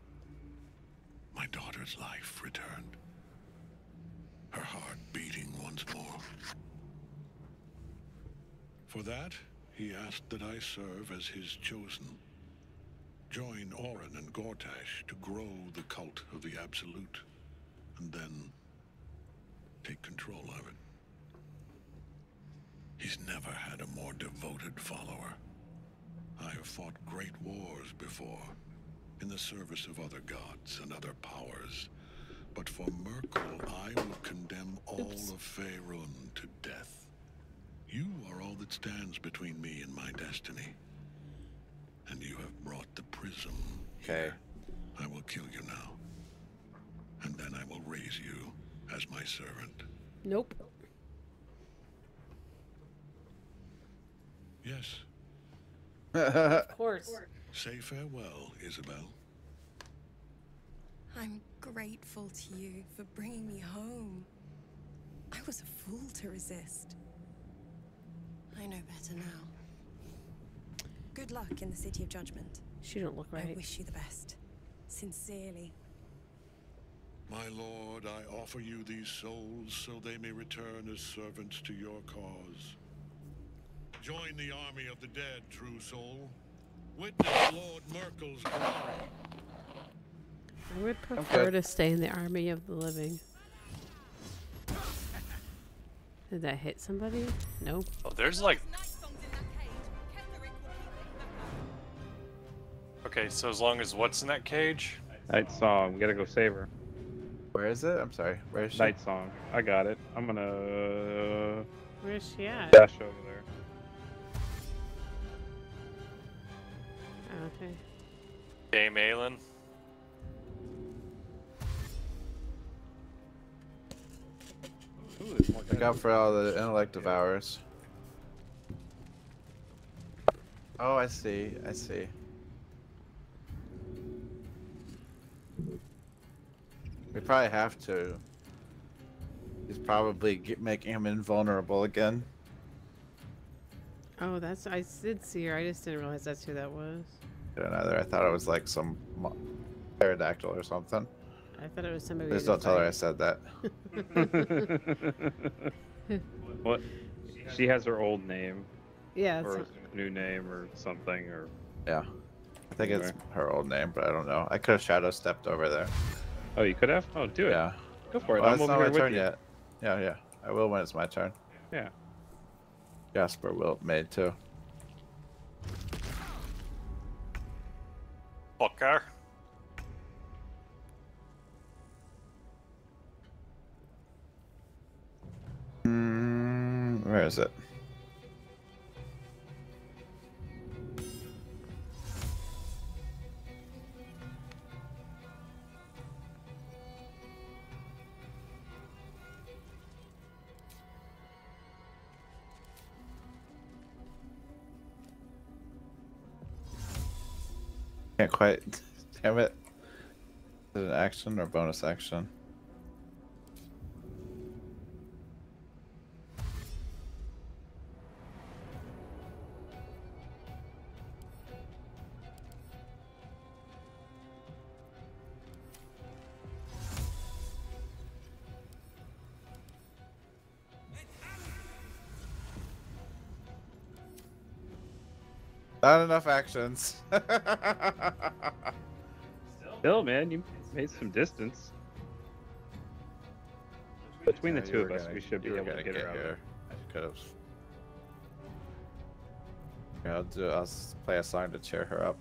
My daughter's life returned. Her heart beating once more. For that, he asked that I serve as his chosen. Join Orin and Gortash to grow the cult of the Absolute, and then take control of it. He's never had a more devoted follower. I have fought great wars before, in the service of other gods and other powers. But for Myrkul, I would condemn all of Faerun to death. You are all that stands between me and my destiny. And you have brought the prism. Okay. I will kill you now. And then I will raise you as my servant. Nope. Yes. Of course. Say farewell, Isobel. I'm grateful to you for bringing me home. I was a fool to resist. I know better now. Good luck in the City of Judgment. She don't look right. I wish you the best. Sincerely. My lord, I offer you these souls so they may return as servants to your cause. Join the army of the dead, true soul. Witness Lord Myrkul's glory. I would prefer good. to stay in the army of the living. Did that hit somebody? Nope. oh, there's like. Okay, so as long as what's in that cage? Nightsong. We gotta go save her. Where is it? I'm sorry. Where is she? Nightsong. I got it. I'm gonna uh, Where's she at? dash over there. Oh, okay. Dame Aylin. Ooh, there's Look out for all the intellect devourers. Oh, I see. I see. Probably have to. He's probably get, making him invulnerable again. Oh, that's I did see her. I just didn't realize that's who that was. I don't know. either. I thought it was like some pterodactyl or something. I thought it was somebody. Please don't could tell her I said that. what? She has her old name Yeah. or It's, new name or something or Yeah. I think it's her old name, but I don't know. I could have shadow stepped over there. Oh you could have oh do it Yeah. go for it Well, I'm it's over not here my with turn you. yet. Yeah, yeah. I will when it's my turn. Yeah. Jasper will made too. Fucker. Mm, where is it? Can't quite. Damn it. Is it an action or bonus action? Not enough actions. Still, man, you made some distance. Between the Yeah, two of us, gonna- we should be able to get her out. here. I could have. Yeah, I'll do. I'll play a song to cheer her up.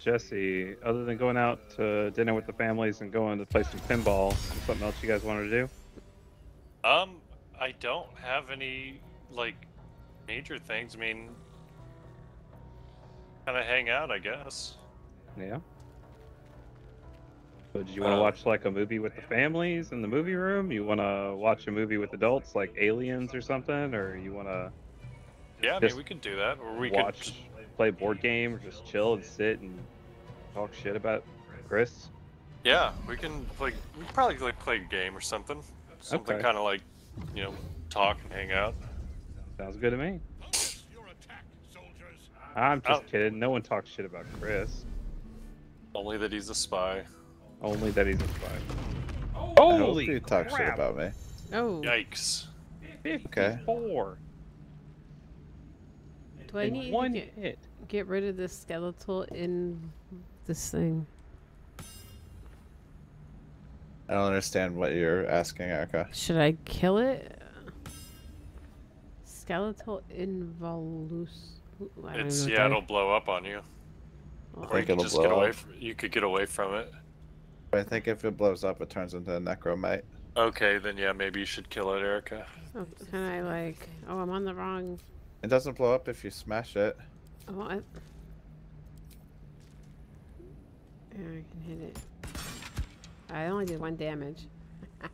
Jesse, other than going out to dinner with the families and going to play some pinball, something else you guys wanted to do? Um, I don't have any like major things. I mean, kind of hang out, I guess. Yeah. So did you want to Uh, watch like a movie with the families in the movie room? You want to watch a movie with adults like Aliens or something, or you want to Yeah, I mean, we can do that, or we watch, play board game, or just chill and sit and talk shit about Chris? Yeah, we can like we probably like play a game or something. Something Okay. kind of like, you know, talk and hang out. Sounds good to me. I'm just Oh. kidding. No one talks shit about Chris. Only that he's a spy. Only that he's a spy. I hope Holy you talk shit about me. Oh, Yikes! Okay. Four do I need one to hit. Get rid of the skeletal in this thing? I don't understand what you're asking, Erica. Should I kill it? Skeletal involus. It's yeah, that- it'll blow up on you. well, Or you think could it'll just blow get away. up. f- You could get away from it. I think if it blows up, it turns into a necromite. Okay, then yeah, maybe you should kill it, Erica. oh, can I like? Oh, I'm on the wrong. It doesn't blow up if you smash it. Oh, I... Yeah, I can hit it. I only did one damage.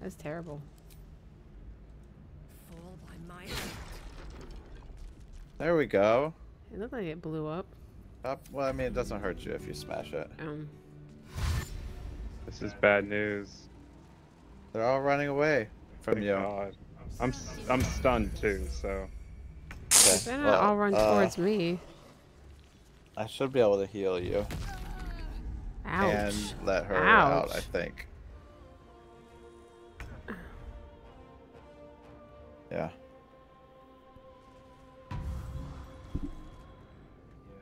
That's terrible. Fall by my There we go. It looked like it blew up. Up. Well, I mean, it doesn't hurt you if you smash it. Um, This is bad news. They're all running away from Thank you. God. I'm s- I'm stunned too. So Okay, they're not well, all run uh, towards me. I should be able to heal you Ouch. and let her out. I think. Yeah.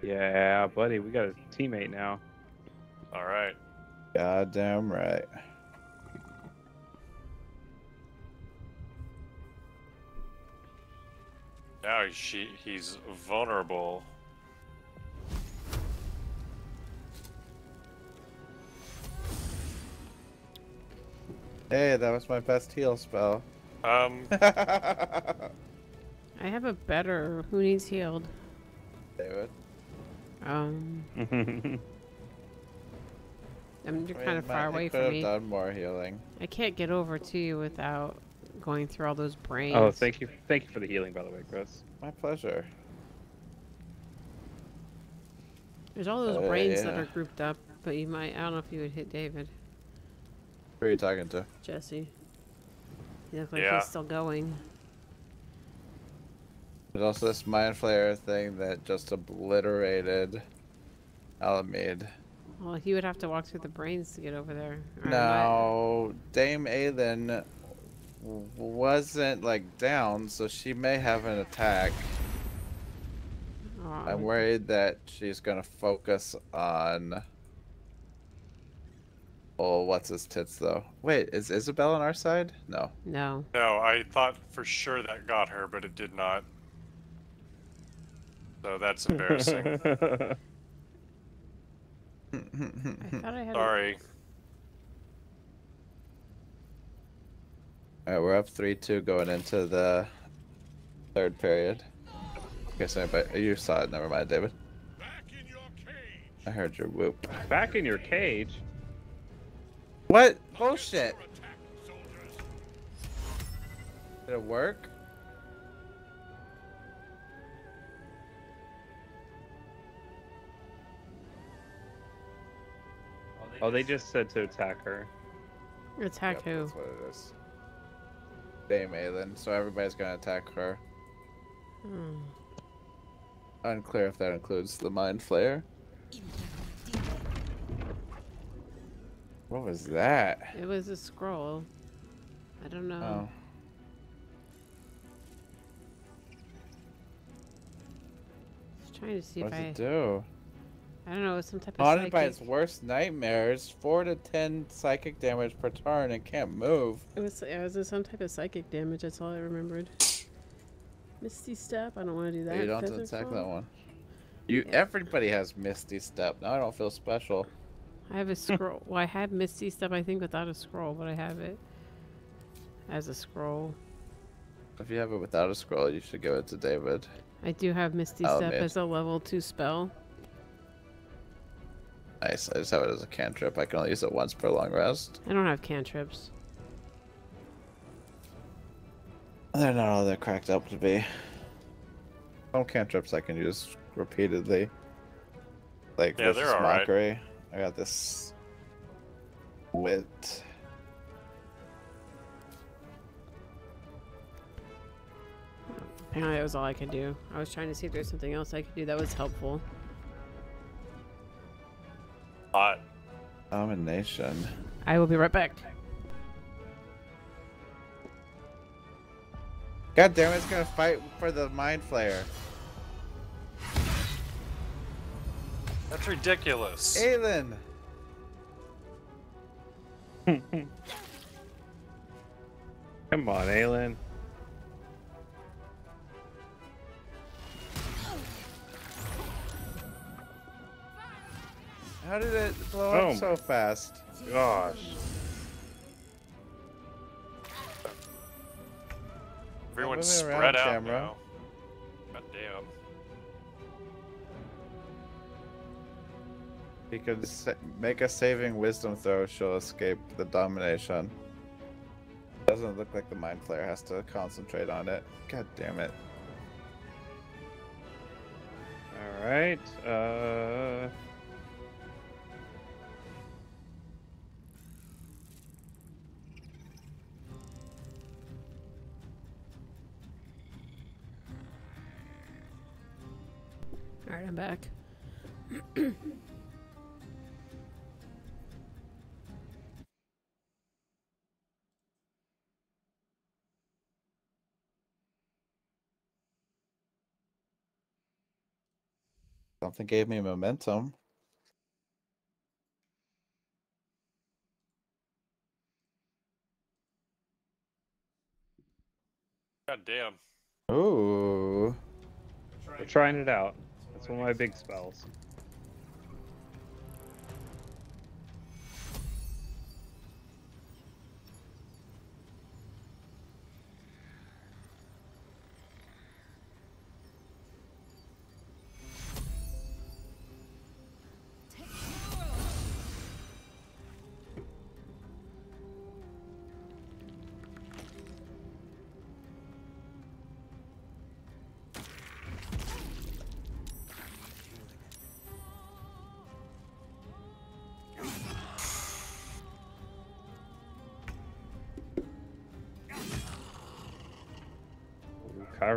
yeah, buddy, we got a teammate now. All right. Goddamn right. Now she he's vulnerable. Hey, that was my best heal spell. Um, I have a better. Who needs healed? David. Um, I mean, you're I kind of far I away could from have me. done more healing. I can't get over to you without going through all those brains. oh, thank you, thank you for the healing, by the way, Chris. My pleasure. There's all those Uh, brains that are grouped up, but you might. I don't know if you would hit David, Who are you talking to? Jesse. You look like Yeah. he's still going. There's also this Mind Flayer thing that just obliterated Alamede. Well, he would have to walk through the brains to get over there. or No, Dame Aylin wasn't like down, so she may have an attack. I'm worried that she's gonna focus on. Oh, what's his tits though? Wait, is Isobel on our side? No. No. no, I thought for sure that got her, but it did not. So that's embarrassing. I thought I had. a- Alright, we're up 3 2 going into the third period. Guess anybody. Oh, you saw it, never mind, David. I heard your whoop. Back in your cage. What? Bullshit. Did it work? Oh, they just said to attack her. Attack Yep, who? That's what it is. Dame Aylin, so everybody's gonna attack her. Hmm. Unclear if that includes the Mind Flayer. What was that? It was a scroll. I don't know. Oh. Trying to see What if does I. it do? I don't know. It's some type of Haunted psychic. by its worst nightmares, 4 to 10 psychic damage per turn and can't move. It was. It was some type of psychic damage. That's all I remembered. Misty step. I don't want to do that. you don't have to attack that one. You everybody has Misty Step. Now I don't feel special. I have a scroll. well, I have Misty step. I think without a scroll, but I have it as a scroll. If you have it without a scroll, you should give it to David. I do have Misty I'll step admit. as a level two spell. Nice. I just have it as a cantrip. I can only use it once per long rest. I don't have cantrips. They're not all they're cracked up to be. Some cantrips I can use repeatedly. Like Yeah, Vicious they're alright. Mockery. I got this wit. Apparently, that was all I could do. I was trying to see if there's something else I could do that was helpful. Hot. Domination. I will be right back. God damn it, it's gonna fight for the Mind Flayer. That's ridiculous. Aylin! Come on, Aylin. How did it blow Oh up so fast? Gosh. Everyone's spread out camera. now. God damn. He could sa- make a saving wisdom throw, she'll escape the domination. Doesn't look like the Mind Flayer has to concentrate on it. God damn it. All right. Uh. All right, I'm back. Something gave me momentum. God damn. Ooh. We're trying it out. Of my big spells.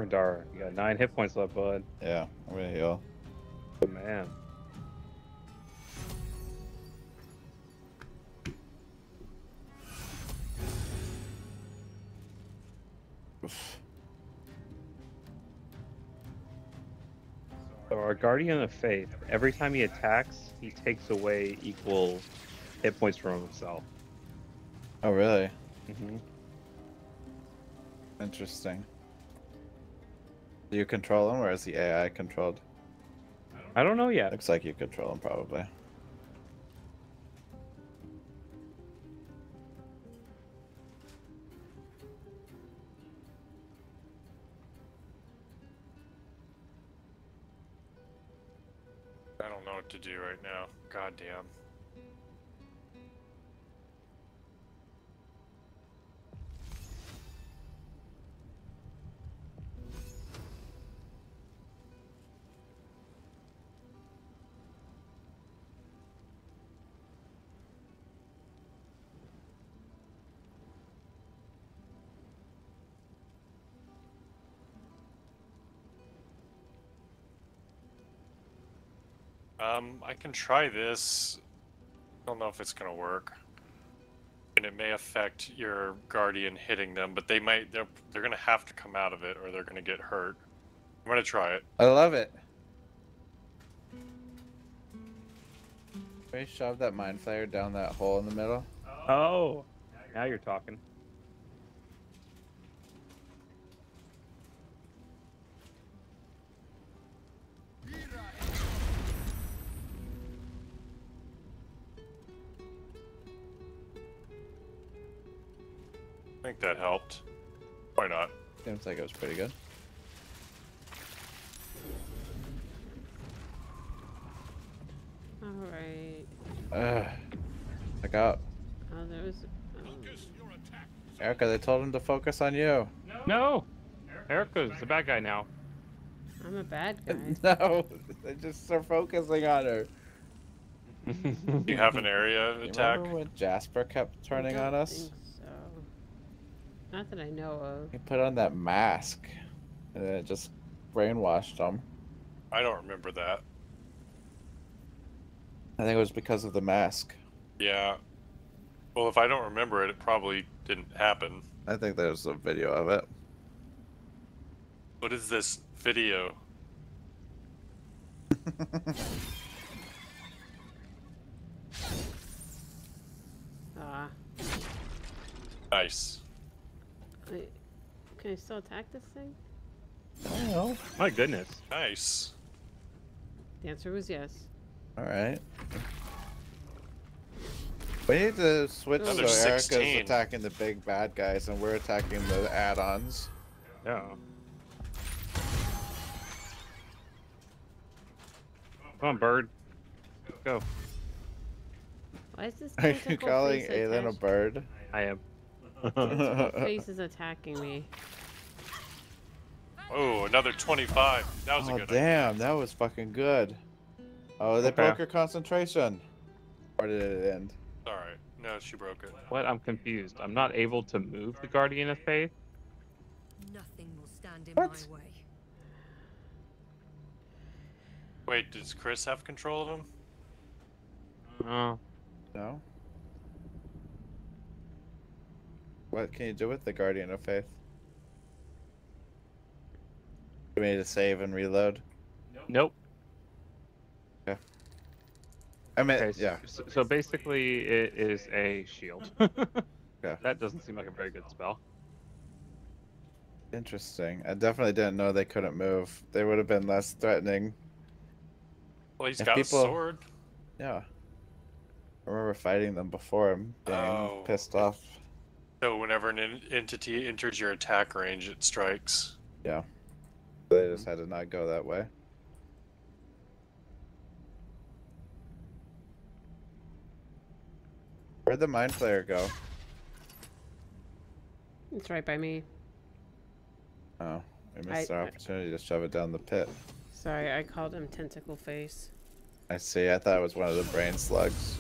Kyrandar, you got nine hit points left, bud. Yeah, I'm gonna heal. Good man. Oof. So our Guardian of Faith, every time he attacks, he takes away equal hit points from himself. Oh, really? Mm-hmm. Interesting. Do you control him, or is the AI controlled? I don't know yet. Looks like you control him, probably. I don't don't know what to do right now. God damn. Um, I can try this. I Don't know if it's gonna work. And it may affect your guardian hitting them, but they might they're they're gonna have to come out of it or they're gonna get hurt. I'm gonna try it. I love it. Can we shove that mind flayer down that hole in the middle? Oh, now you're talking. That helped. Why not? Seems like it was pretty good. Alright. Ugh. Check out. Oh, there was. oh. Erica, they told him to focus on you. No, Erica's the bad guy now. I'm a bad guy. no, they just are focusing on her. You have an area of attack? Remember when Jasper kept turning on don't us? Think so. Not that I know of. He put on that mask, and then it just brainwashed him. I don't remember that. I think it was because of the mask. Yeah. Well, if I don't remember it, it probably didn't happen. I think there's a video of it. What is this video? Ah. Nice. Wait, can I still attack this thing? Oh, My goodness. Nice. The answer was yes. all right. We need to switch so Another Erica's 16. attacking the big bad guys and we're attacking the add-ons. Yeah. Come on, bird. Go. Why is this Are you calling face Aiden a bird? I am. Tentacle face is attacking me. Oh, another 25. That was a oh good damn, that was fucking good. Oh, they Okay. broke your concentration. Or did it end? idea. Alright. No, she broke it. What? I'm confused. I'm not able to move the Guardian of Faith. Nothing will stand in What? my way. Wait, does Chris have control of him? Oh. No. What can you do with the Guardian of Faith? You need to save and reload. Nope. Yeah. I mean, Okay. yeah. So, so basically, it is a shield. Yeah. That doesn't seem like a very good spell. Interesting. I definitely didn't know they couldn't move. They would have been less threatening. Well, he's If got people- a sword. Yeah. I remember fighting them before and being Oh. pissed off. So whenever an en- entity enters your attack range, it strikes. Yeah. They just had to not go that way. Where'd the mind flayer go? It's right by me. Oh, we missed I- our I- opportunity to shove it down the pit. Sorry, I called him tentacle face. I see. I thought it was one of the brain slugs.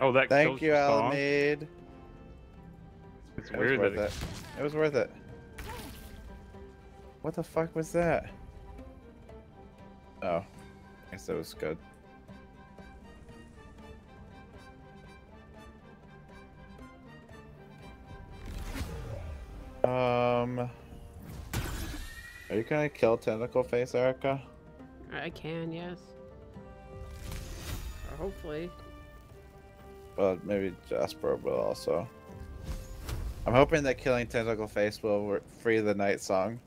Oh, that Thank kills you, the song? Alamede. It's It was weird worth that it. It was worth it. What the fuck was that? Oh, I guess that was good. Um, are you gonna kill Tentacle Face, Erica? I can, yes. Or hopefully. Well, maybe Jasper will also. I'm hoping that killing Tentacle Face will free the Nightsong.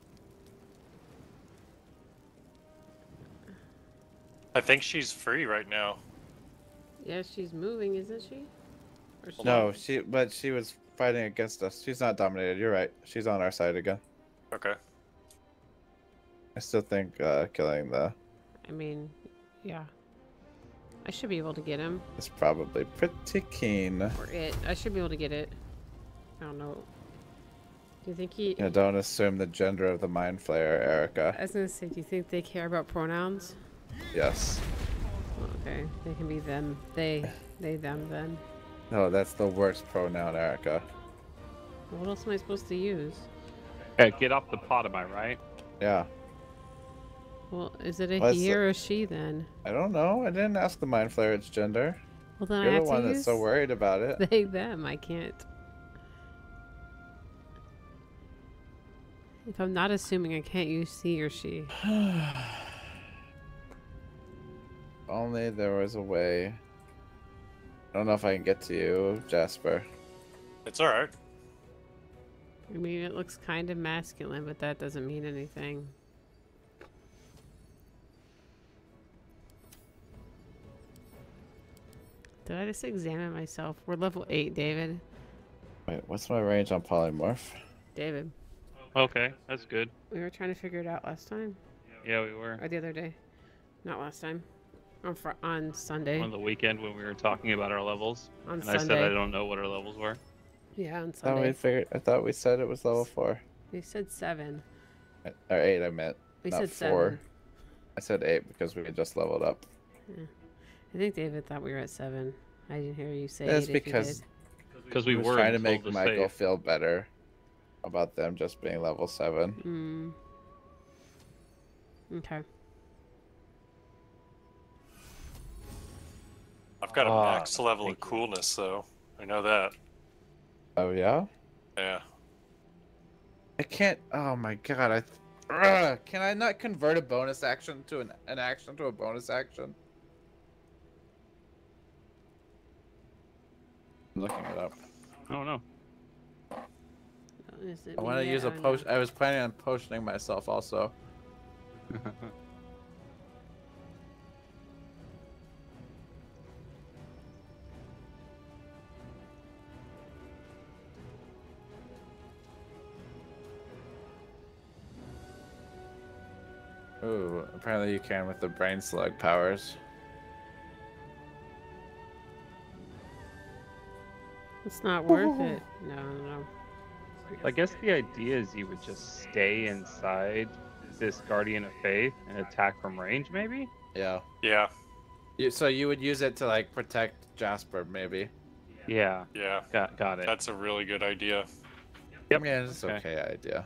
I think she's free right now. Yeah, she's moving, isn't she? She- No, she but she was fighting against us. She's not dominated. You're right. She's on our side again. Okay. I still think uh, killing the I mean, yeah. I should be able to get him. It's probably pretty keen. Or it. I should be able to get it. I don't know. Do you think he... Yeah, don't assume the gender of the mind flayer, Erica. I was gonna say, do you think they care about pronouns? Yes. Okay, they can be them. They. They, them, then. No, that's the worst pronoun, Erica. What else am I supposed to use? Okay, get off the pot, am I right? Yeah. Well, is it a What's he or a she then? I don't know. I didn't ask the mind flayer its gender. Well, then I You're have the one to that's use so worried about it. they, them. I can't. If I'm not assuming, I can't use he or she. Only there was a way. I don't know if I can get to you, Jasper. It's all right. I mean, it looks kind of masculine, but that doesn't mean anything. Did I just examine myself? We're level 8, David. Wait, what's my range on polymorph? David, Okay, that's good. we were trying to figure it out last time. Yeah, we were. Or the other day. Not last time. On, fr- on Sunday. On the weekend when we were talking about our levels. On and I said I don't know what our levels were. Yeah, on I thought we figured. I thought we said it was level four We said 7. Uh, or eight. I meant. We not said four. 7. I said eight because we had just leveled up. I think David thought we were at 7. I didn't hear you say That's 8 if you because did. Because we were trying to make to Michael save. feel better about them just being level seven. Mm. Okay. I've got a Ah, max level of coolness, though. I know that. Oh yeah. Yeah. I can't. Oh my god! I. Ugh, can I not convert a bonus action to an, an action to a bonus action? I'm looking it up. I don't know. Oh, is it I want to use a potion. I was planning on potioning myself also. Ooh, apparently you can with the brain slug powers. It's not worth it. No, no, no. I guess the idea is you would just stay inside this Guardian of Faith and attack from range, maybe? Yeah. Yeah. You, so you would use it to like protect Jasper, maybe. Yeah. Yeah. Got, got it. That's a really good idea. Yep. Yeah, it's Okay. okay idea.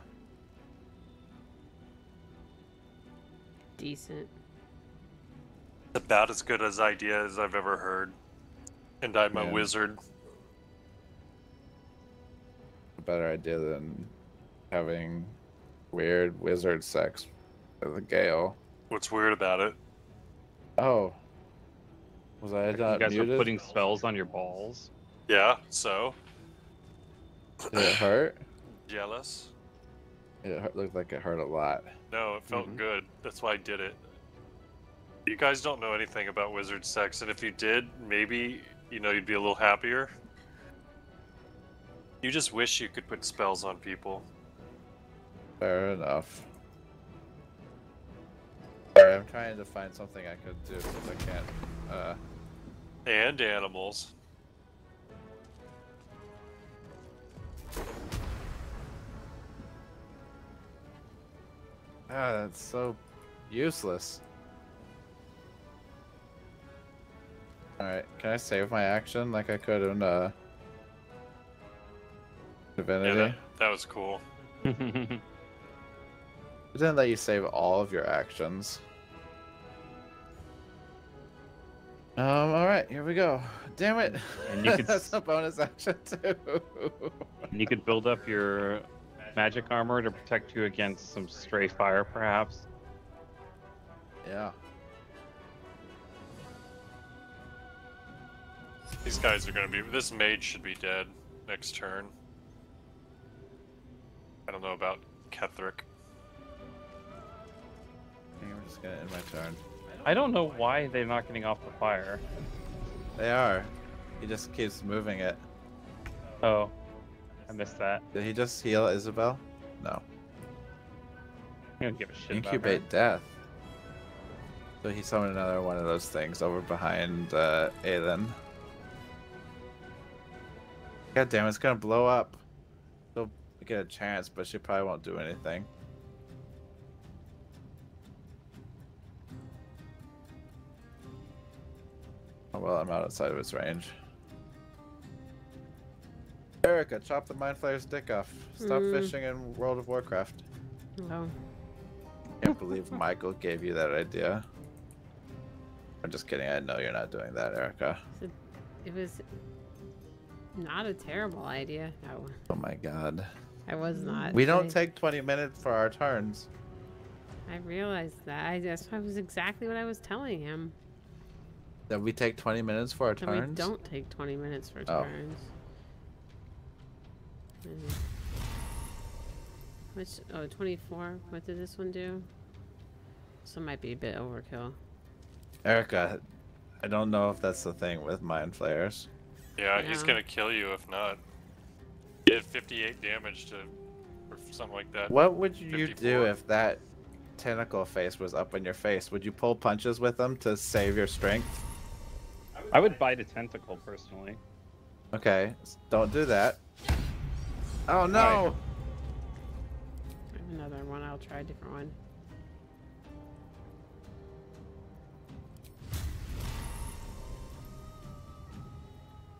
Decent. About as good as idea as I've ever heard. And I'm a wizard. A better idea than having weird wizard sex with a Gale. What's weird about it? Oh. Was I you guys muted? are putting spells on your balls. Yeah, so? Did it hurt? Jealous? It hurt, looked like it hurt a lot. No, it felt Mm-hmm. good. That's why I did it. You guys don't know anything about wizard sex, and if you did, maybe, you know, you'd be a little happier. You just wish you could put spells on people. Fair enough. Sorry, I'm trying to find something I could do because I can't. Uh, And animals. ah, that's so useless. Alright, can I save my action like I could in uh, Yeah, that, that was cool. It didn't let you save all of your actions. Um, alright, here we go. Damn it! And you could That's a bonus action too. and you could build up your magic armor to protect you against some stray fire, perhaps. yeah. These guys are gonna be. This mage should be dead next turn. I don't know about Ketheric. Okay, we're just gonna end my turn. I don't know why they're not getting off the fire. They are. He just keeps moving it. Oh, I missed that. Did he just heal Isobel? No. I don't give a shit about her. Incubate death. So he summoned another one of those things over behind uh, Aiden. God damn, it's gonna blow up. Get a chance, but she probably won't do anything. Oh well, I'm outside of its range. Erica, chop the Mind Flayer's dick off. Stop Mm. fishing in World of Warcraft. Oh. Can't believe Michael gave you that idea. I'm just kidding. I know you're not doing that, Erica. It was not a terrible idea. No, Oh my god. I was not. We don't I, take 20 minutes for our turns. I realized that. I, that's that was exactly what I was telling him. That we take 20 minutes for our That we turns? don't take 20 minutes for Oh. turns. Which, oh, 24. What did this one do? This might be a bit overkill. Erica, I don't know if that's the thing with Mind flayers. Yeah, he's gonna kill you if not. He did 58 damage to, or something like that. What would you do if that tentacle face was up in your face? Would you pull punches with them to save your strength? I would bite a tentacle personally. Okay, don't do that. Oh no! I have another one. I'll try a different one.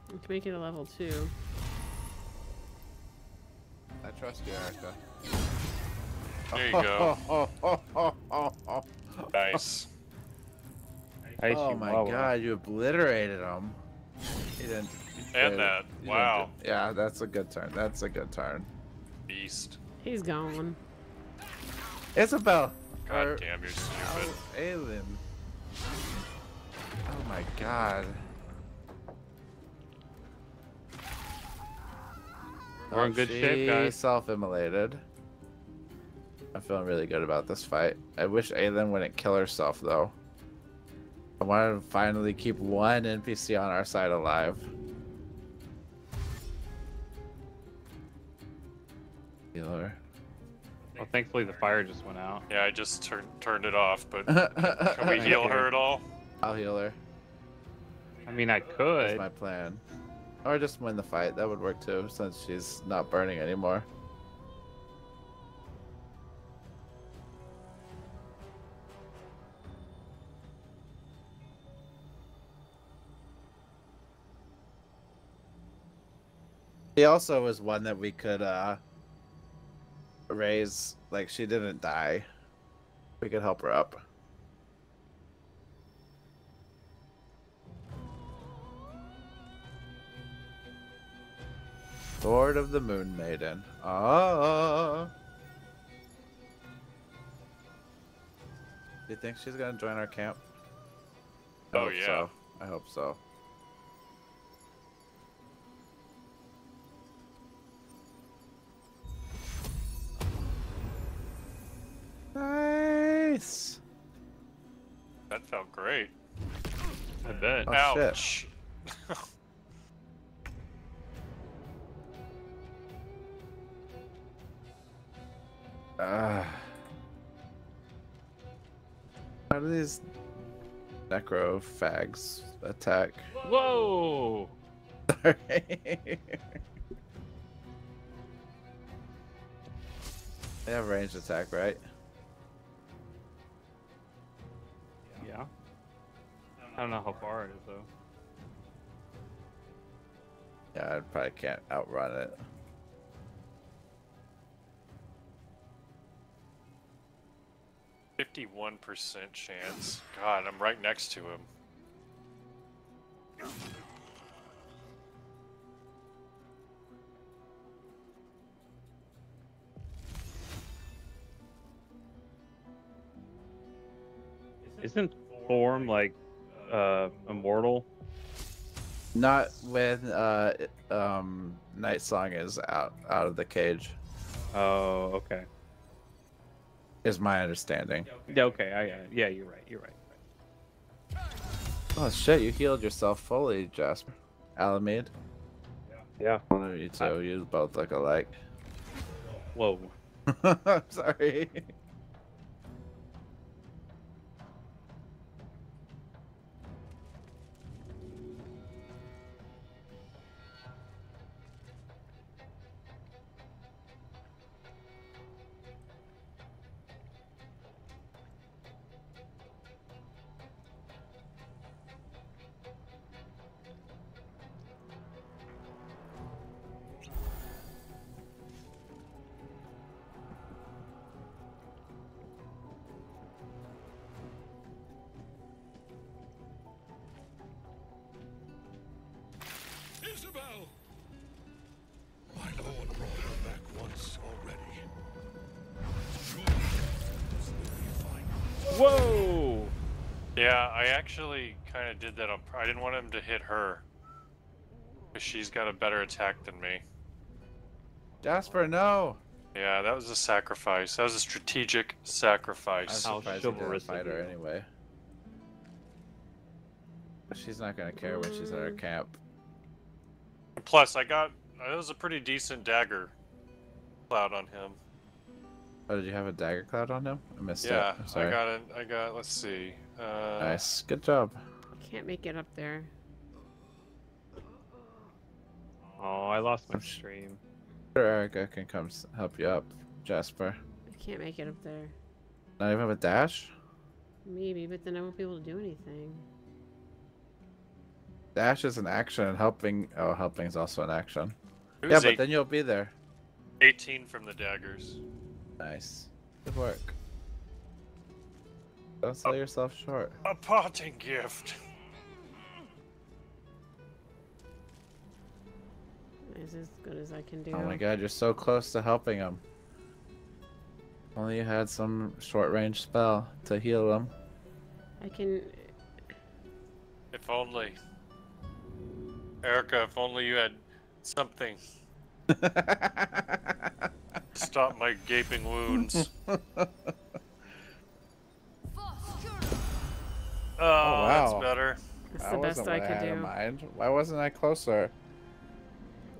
We can make it a level two. I trust you, Erica. There you go. Oh, oh, oh. Nice. Hi, Oh my Chihuahua. god, you obliterated him. He didn't. And you that. didn't Wow. do- Yeah, that's a good turn. That's a good turn. Beast. He's gone. Isobel. God or- damn, you're stupid. Aylin. Oh my god. We're in oh, good shape, she guys. self-immolated. I'm feeling really good about this fight. I wish Aylin wouldn't kill herself though. I wanted to finally keep one NPC on our side alive. Healer. Well, thankfully the fire just went out. Yeah, I just turned turned it off, but can we heal her at all? I'll heal her. I mean, I could. That's my plan. Or just win the fight. That would work too, since she's not burning anymore. She also was one that we could uh raise like she didn't die. We could help her up. Sword of the Moon Maiden. Ah. Do you think she's gonna join our camp? I Oh, yeah. So. I hope so. Nice. That felt great. I bet. Oh. Ouch. Ah. How do these necro fags attack? Whoa! Sorry. they have ranged attack, right? Yeah. I don't know how far it is though. Yeah, I probably can't outrun it. Fifty-one percent chance. God, I'm right next to him. Isn't Thorm like uh immortal? Not when uh um Nightsong is out out of the cage, Oh, okay. Is my understanding. Yeah, okay. I, uh, yeah, you're right. You're right. Oh shit, you healed yourself fully, Jasper. Alamede. Yeah. One of you two, you both look alike. Whoa. I'm sorry. Didn't want him to hit her. Because she's got a better attack than me. Jasper, no. Yeah, that was a sacrifice. That was a strategic I'm sacrifice. How surprised you didn't chivalrous of fight her anyway. But she's not gonna care when she's at her camp. Plus, I got. It was a pretty decent dagger cloud on him. Oh, did you have a dagger cloud on him? I missed yeah, it. I'm. I got it. I got. Let's see. Uh, Nice. Good job. Can't make it up there. Oh, I lost my stream. Sure, Erica can come help you up, Jasper. I can't make it up there. Not even have a dash? Maybe, but then I won't be able to do anything. Dash is an action, and helping. Oh, helping is also an action. it Yeah, but then you'll be there. 18 from the daggers. Nice. Good work. Don't sell yourself short. A parting gift. It's as good as I can do. Oh my god, you're so close to helping him. Only you had some short range spell to heal him. I can. If only. Erica, if only you had something. Stop my gaping wounds. oh, that's wow. better. That's That the best wasn't I what I could do. mind. Why wasn't I closer?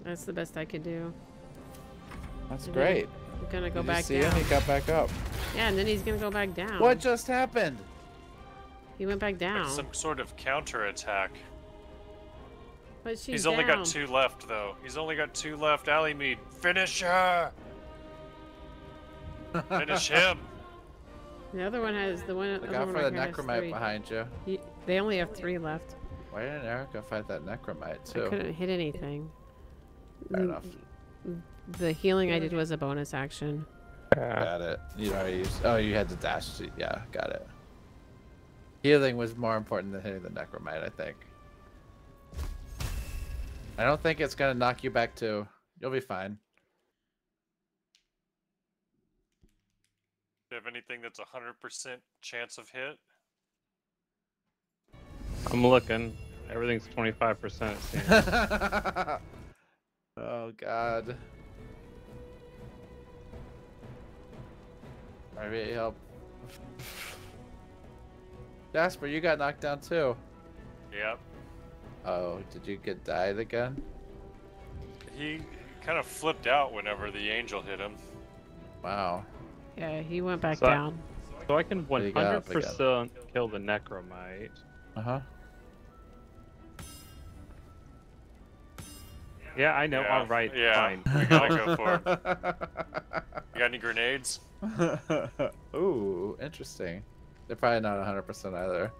That's the best I could do. That's Mhm. great. I'm gonna go Did back you see down. him? He got back up. Yeah, and then he's gonna go back down. What just happened? He went back down. Like some sort of counter attack. But she's He's only got two left, though. He's only got two left. Ally Mead, finish her! Finish him! The other one has the one. Look other out one for the right here has necromite behind you. He- they only have three left. Why didn't Erica fight that necromite too? I couldn't hit anything. Fair Mm, enough. The healing I did was a bonus action. Got it. You already used. Oh, you had to dash. to- Yeah, got it. Healing was more important than hitting the necromite, I think. I don't think it's gonna knock you back too. You'll be fine. Do you have anything that's a 100% chance of hit? I'm looking. Everything's 25%. It seems. oh God. Maybe help. Jasper, you got knocked down too. Yep. Oh, did you get died again? He kind of flipped out whenever the angel hit him. Wow. Yeah, he went back So I- down. so I can There you go, up 100% kill the necromite. Uh huh. Yeah, I know. Yeah, All right, yeah, fine. we gotta go for it. You got any grenades? Ooh, interesting. They're probably not 100% either.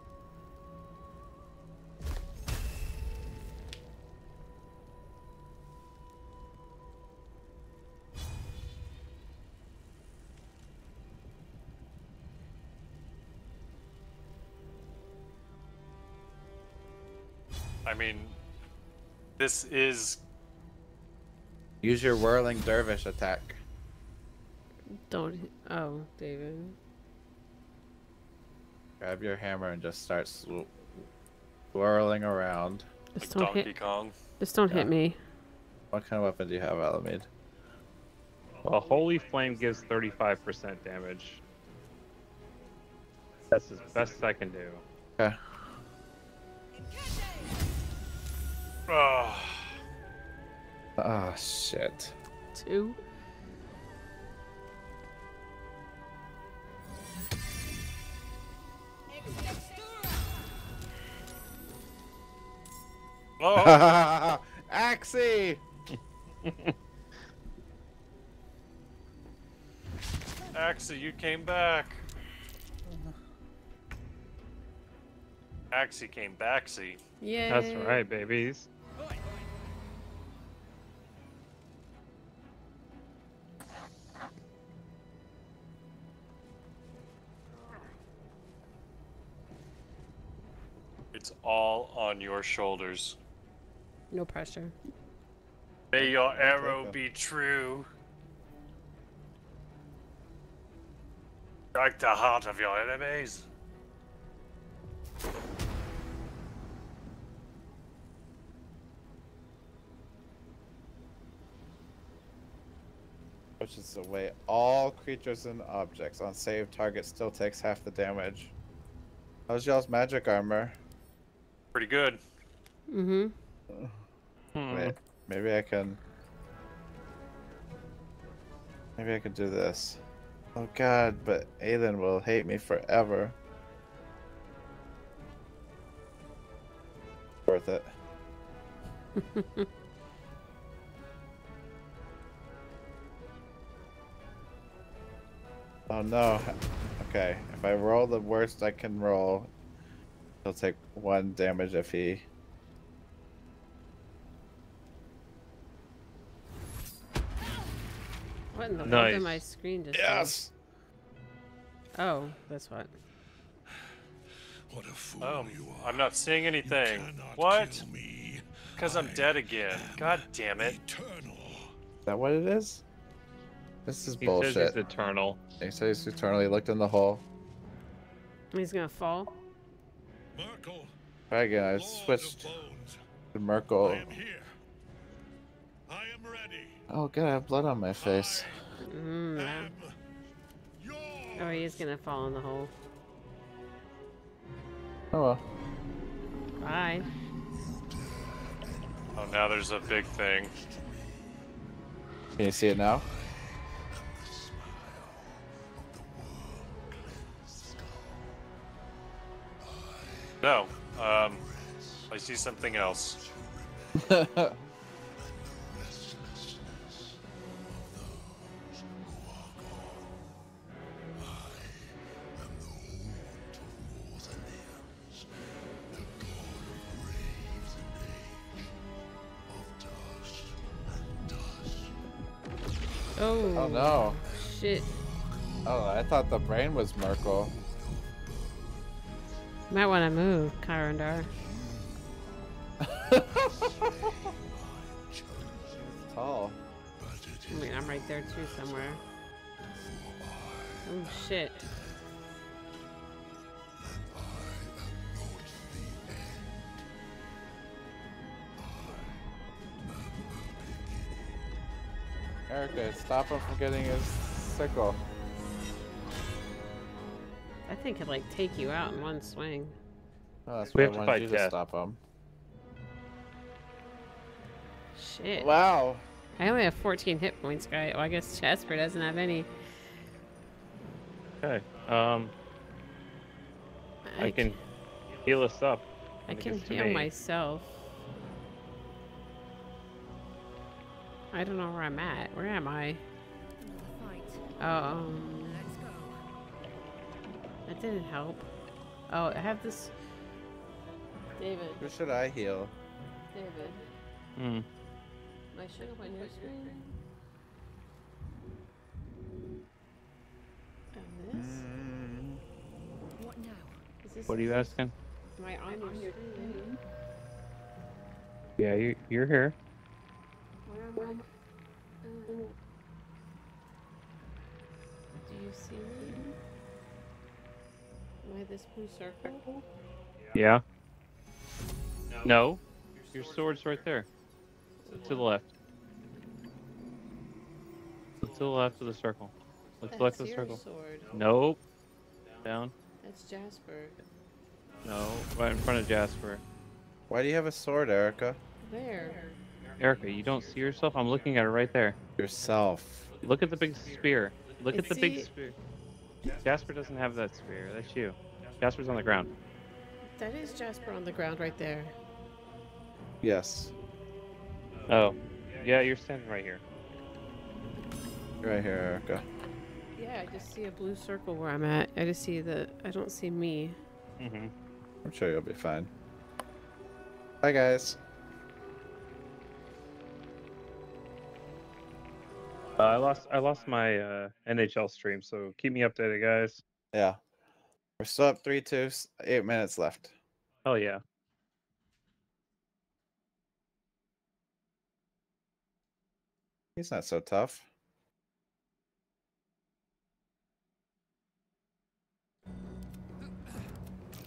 I mean, this is Use your whirling dervish attack. Don't. Oh, David. Grab your hammer and just start whirling around. Just don't Donkey hit. Kong. Just don't Yeah. hit me. What kind of weapon do you have, Alamede? Well, Holy Flame gives 35% damage. That's as best I can do. Okay. Oh, Oh, shit. Two. oh Axie! Axie, you came back. Axie came backsy. Yeah. That's right, babies. It's all on your shoulders. No pressure. May your arrow be true. Strike the heart of your enemies. Which is the way all creatures and objects on save target still takes half the damage. How's y'all's magic armor? Pretty good. Mm-hmm. Hmm. Wait, maybe I can. Maybe I could do this. Oh god, but Aiden will hate me forever. Worth it. Oh no. Okay, if I roll the worst I can roll, he'll take one damage if he. What in the world Nice. did my screen just do? Yes! Oh, that's what. What a fool Oh, you are. I'm not seeing anything. What? Because I'm dead again. God damn it. Eternal. Is that what it is? This is He bullshit. says he's eternal. He says he's He looked in the hole. He's gonna fall. Myrkul, Try again, I Lord switched of Bones, to I Myrkul. am here. I am ready. Oh god, I have blood on my face. Mm, I yeah. am yours. Oh, he's gonna fall in the hole. Oh well. Bye. Oh, now there's a big thing. Can you see it now? No. Um, I see something else. Oh. oh no. Shit. Oh, I thought the brain was Myrkul. Might want to move, Kyrandar. Tall. I mean, I'm right there too somewhere. Oh shit. Erica, stop him from getting his sickle. That thing could like take you out in one swing. Oh, that's We have I to fight you to death. stop him. Shit. Wow. I only have 14 hit points, guy. Well, I guess Jasper doesn't have any. Okay. Um, I can heal us up. I when can heal me. myself. I don't know where I'm at. Where am I? Oh, um, that didn't help. Oh, I have this. David, Who should I heal? David, Hmm. am I showing up on your screen? And this? Mm, What now? This What are you asking? Am I on your screen? Yeah, you, you're here. Where am I? Uh, do you see me? Am I this blue circle? Yeah. No. Your sword's right there. To the left. Look to the left of the circle. Look to the left of the circle. sword. Nope. Down. That's Jasper. No. Right in front of Jasper. Why do you have a sword, Erica? There. Erica, you don't see yourself? I'm looking at it right there. Yourself. Look at the big spear. Look I at the big spear. Jasper doesn't have that spear. That's you. Jasper's on the ground. That is Jasper on the ground right there. Yes. Oh. Yeah, you're standing right here. Right here, Erica. Yeah, I just see a blue circle where I'm at. I just see the. I don't see me. Mm-hmm. I'm sure you'll be fine. Bye, guys. Uh, I lost I lost my uh, NHL stream, so keep me updated, guys. Yeah, we're still up three-two. Eight minutes left. Oh yeah. He's not so tough.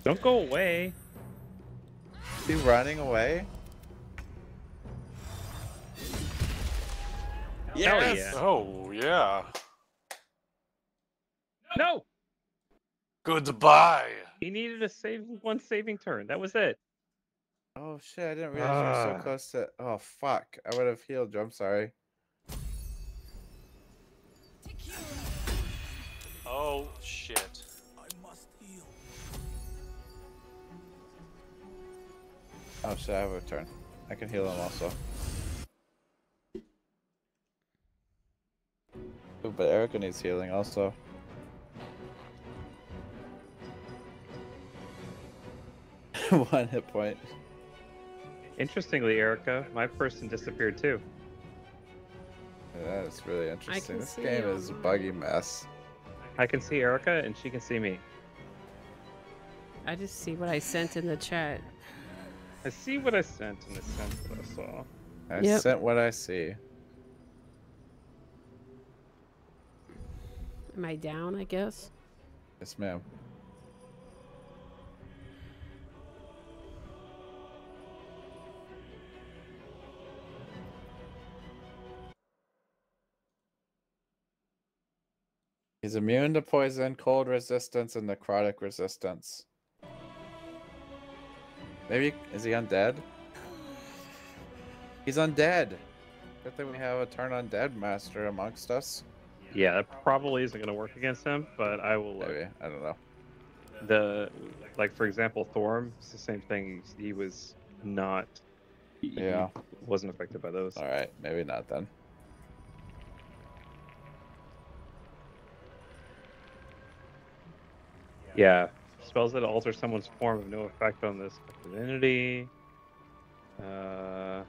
Don't go away. Is he running away? Hell Yes! yeah. Oh yeah. No! Goodbye. He needed a save one saving turn. That was it. Oh shit, I didn't realize you were Ah. so close to Oh fuck. I would have healed you, I'm sorry. Oh shit. I must heal. Oh shit, I have a turn. I can heal him also. But Erica needs healing also. One hit point. Interestingly, Erica, my person disappeared too. That is really interesting. This game you is a buggy mess. I can see Erica and she can see me. I just see what I sent in the chat. I see what I sent and I sent what I saw. I Yep. sent what I see. Am I down, I guess? Yes, ma'am. He's immune to poison, cold resistance, and necrotic resistance. Maybe is he undead? He's undead. Good thing we have a turn undead master amongst us. Yeah, that probably isn't going to work against him, but I will look. Maybe I don't know. The like for example, Thorm, it's the same thing. He, was not. Yeah. wasn't affected by those. All right, maybe not then. Yeah, spells that alter someone's form have no effect on this divinity. Uh,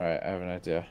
All right, I have an idea.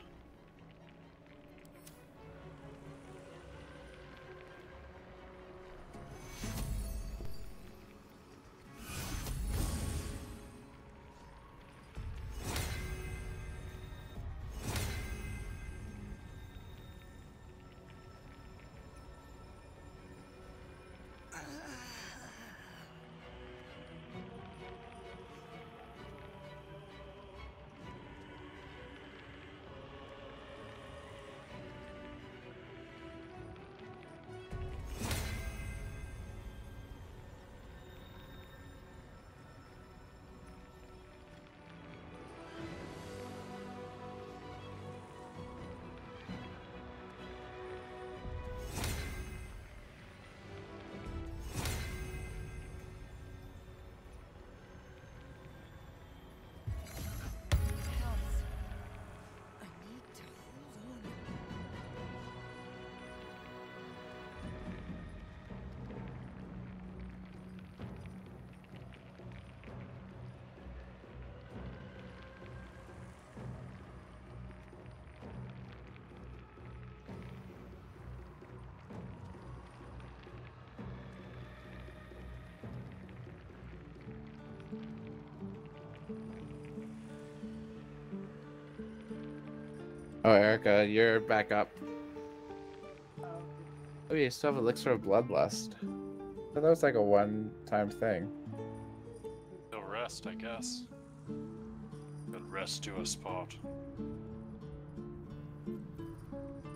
Oh, Erica, you're back up. Oh, you still have Elixir of Bloodlust. So that was like a one-time thing. They'll rest, I guess. But rest to a spot.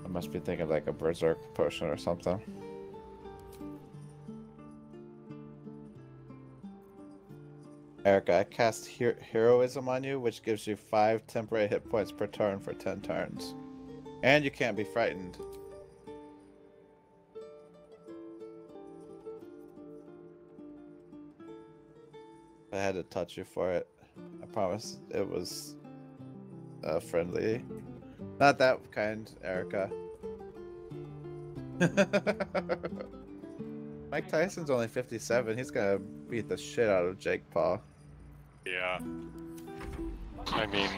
I must be thinking like a Berserk potion or something. Erica, I cast Her- Heroism on you, which gives you 5 temporary hit points per turn for 10 turns. And you can't be frightened. I had to touch you for it. I promise it was uh, friendly. Not that kind, Erica. Mike Tyson's only 57. He's gonna beat the shit out of Jake Paul. Yeah. I mean,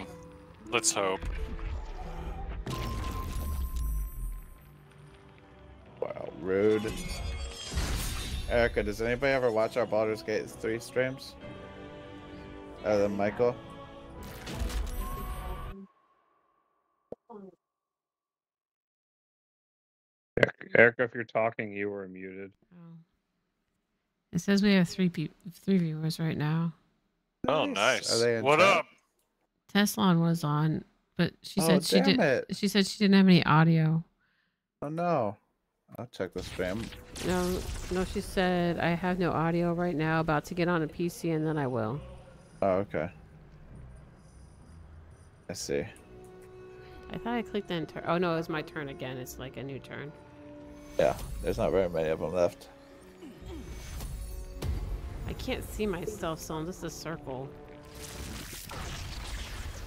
let's hope. Wow, rude. Erica, does anybody ever watch our Baldur's Gate 3 streams? Other than Michael? Erica, if you're talking, you were muted. Oh. It says we have three pe- three viewers right now. Oh, nice. Are they in What chat? up? Teslon was on, but she Oh, said she did. it. She said she didn't have any audio. Oh no. I'll check the spam. No, no, she said I have no audio right now. About to get on a PC and then I will. Oh, okay. I see. I thought I clicked the enter. Oh no, it was my turn again. It's like a new turn. Yeah, there's not very many of them left. I can't see myself, so I'm just a circle.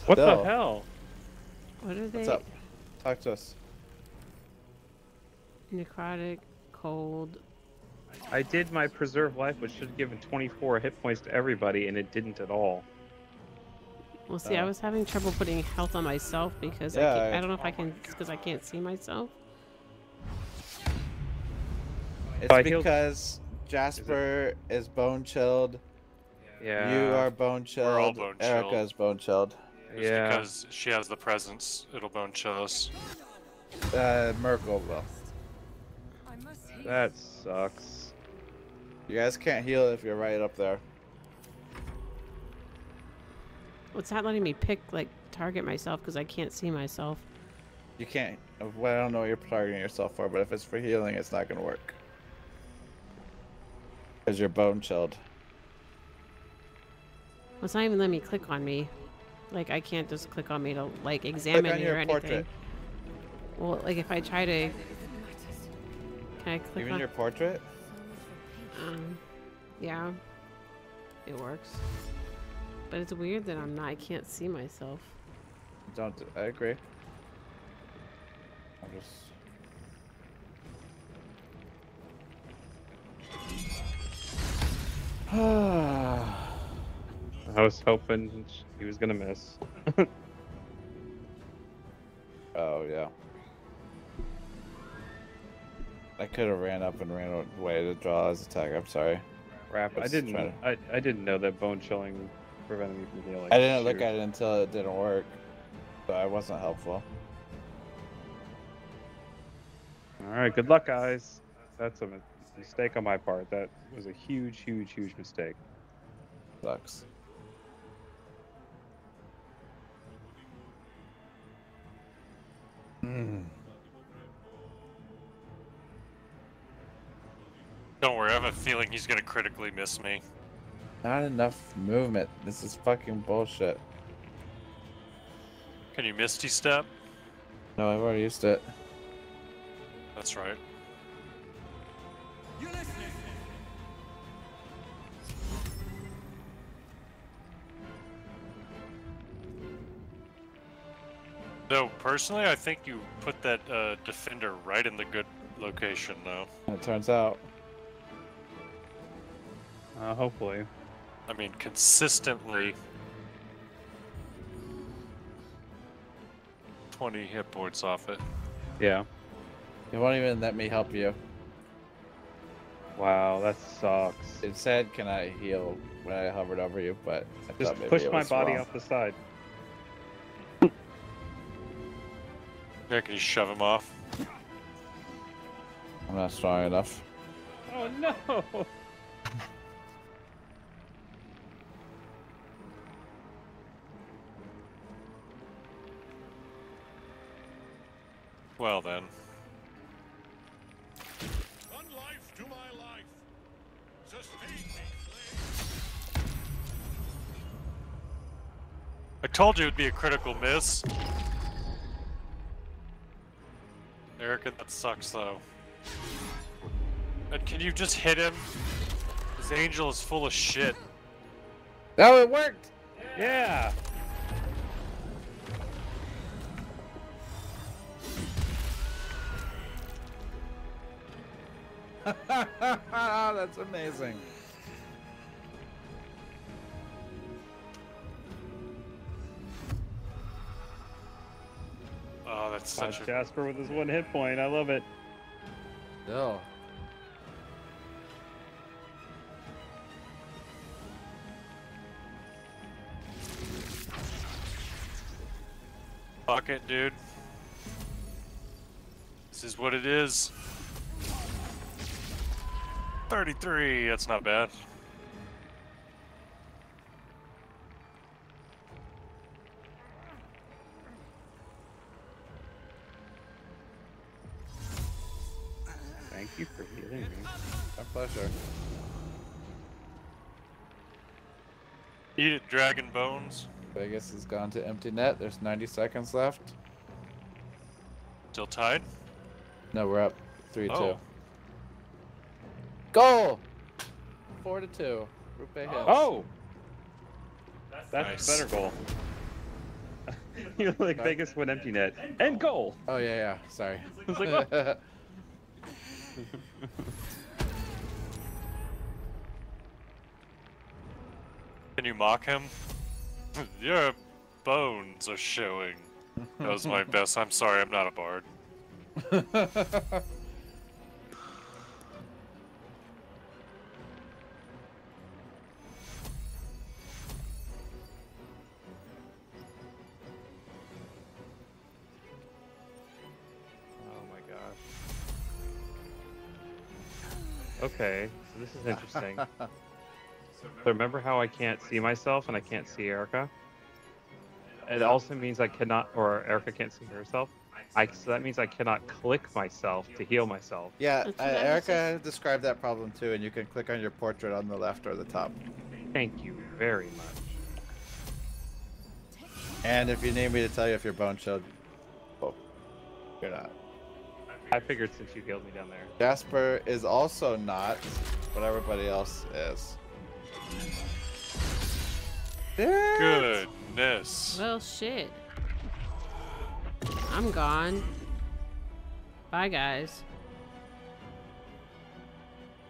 What Bill. the hell? What are they? What's up? Talk to us. Necrotic, cold. I did my preserve life, which should have given 24 hit points to everybody, and it didn't at all. Well, see, I Oh. was having trouble putting health on myself because Yeah, I, can't, I- I don't know if I can because I can't see myself. It's I healed- because Jasper is bone chilled. Yeah. You are bone chilled. We're all chilled. bone Erica chilled. is bone chilled. It's Yeah. because she has the presence. It'll bone chill us. Uh, Myrkul will. That sucks. You guys can't heal if you're right up there. Well, it's not letting me pick like target myself because I can't see myself. You can't. Well, I don't know what you're targeting yourself for, but if it's for healing, it's not gonna work. Because you're bone chilled. Well, it's not even letting me click on me. Like I can't just click on me to like examine me your or anything. portrait. Well, like if I try to, can I click Even on? your portrait? Um, yeah, it works. But it's weird that I'm not. I can't see myself. Don't. I agree. I'm just. I was hoping he was gonna miss. oh yeah. I could have ran up and ran away to draw his attack. I'm sorry. Crap! I was didn't. trying I, I didn't know that bone chilling prevented me from healing. I didn't look at it until it didn't work, so I wasn't helpful. All right. Good luck, guys. That's a mistake on my part. That was a huge, huge, huge mistake. Sucks. Hmm. Don't worry, I have a feeling he's gonna critically miss me. Not enough movement. This is fucking bullshit. Can you Misty Step? No, I've already used it. That's right. No, personally, I think you put that uh, defender right in the good location, though. It turns out. Uh, hopefully. I mean, consistently 20 hit points off it. Yeah. It won't even let me help you. Wow, that sucks. It said, "Can I heal?" when I hovered over you, but I Just thought maybe push it my body wrong. off the side. Yeah, can you shove him off? I'm not strong enough. Oh no! Well then. I told you it'd be a critical miss. Erica, that sucks though. And can you just hit him? This angel is full of shit. Oh, it worked! Yeah. That's amazing. Oh, that's Wow, such a Jasper with his one hit point. I love it. No. fuck it, dude. This is what it is. 33, that's not bad. Pleasure. Eat it, dragon bones. Vegas has gone to empty net. There's 90 seconds left. Still tied? No, we're up 3 2. Oh. Goal! 4 to 2. Rupe hits. Oh! That's Nice. a better goal. You're like Vegas went empty net. And goal! Oh, yeah, yeah. Sorry. I was like, Can you mock him? Your bones are showing. That was my best. I'm sorry, I'm not a bard. Oh my gosh. Okay, so this is interesting. so remember how I can't see myself and I can't see Erica? It also means I cannot, or Erica can't see herself. I, so that means I cannot click myself to heal myself. yeah, uh, what I was Erica described that problem too, and you can click on your portrait on the left or the top. Thank you very much. And if you need me to tell you if your bone showed, oh, you're not. I figured since you healed me down there. Jasper is also not, but everybody else is. Goodness. Well, shit. I'm gone. Bye, guys.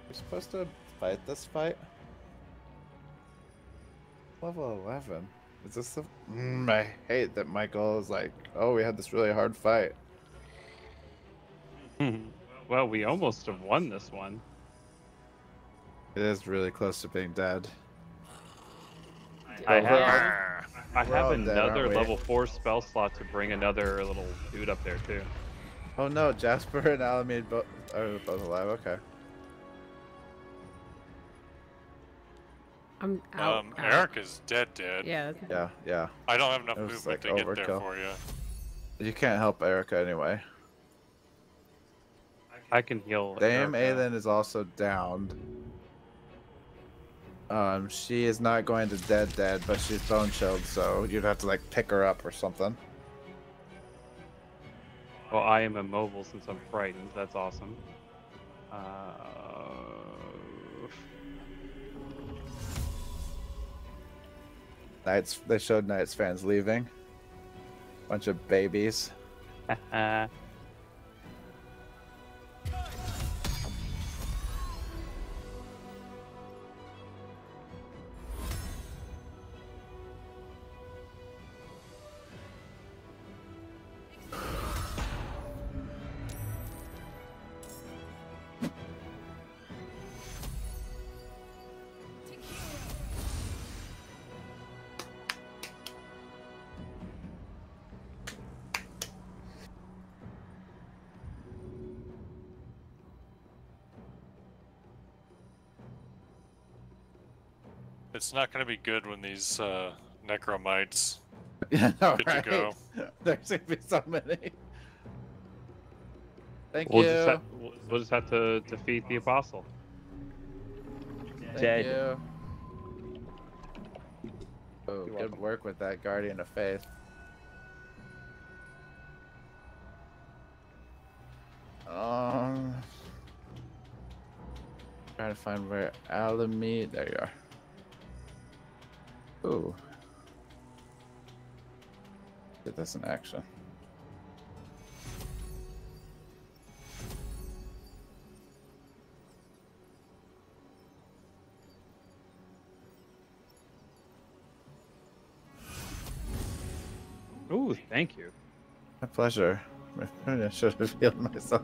We're supposed to fight this fight? Level 11. Is this the. Mm, I hate that Michael is like, oh, we had this really hard fight. well, we almost have won this one. It is really close to being dead. I we're have, I have all dead, another level 4 spell slot to bring another little dude up there, too. Oh no, Jasper and Alameda both are both alive. Okay. I'm out. Um, out. Eric is dead, dead. Yeah. Yeah, yeah. I don't have enough It movement like, to get there for you. You can't help Erica anyway. I can heal. Dame Erica. Aylin is also downed. Um, she is not going to dead dead, but she's bone chilled, so you'd have to like pick her up or something. Well, I am immobile since I'm frightened. That's awesome. Uh, Knights, they showed Knights fans leaving. Bunch of babies. not going to be good when these uh, necromites Yeah, no, Good to go. There's gonna be so many. Thank we'll, you. just have, we'll- we'll just have to defeat the apostle. Thank dead. you. Oh, You're good welcome. work with that Guardian of Faith. Um, trying to find where Alameda. There you are. Ooh. Get this in action. Ooh, thank you. My pleasure. I should have healed myself.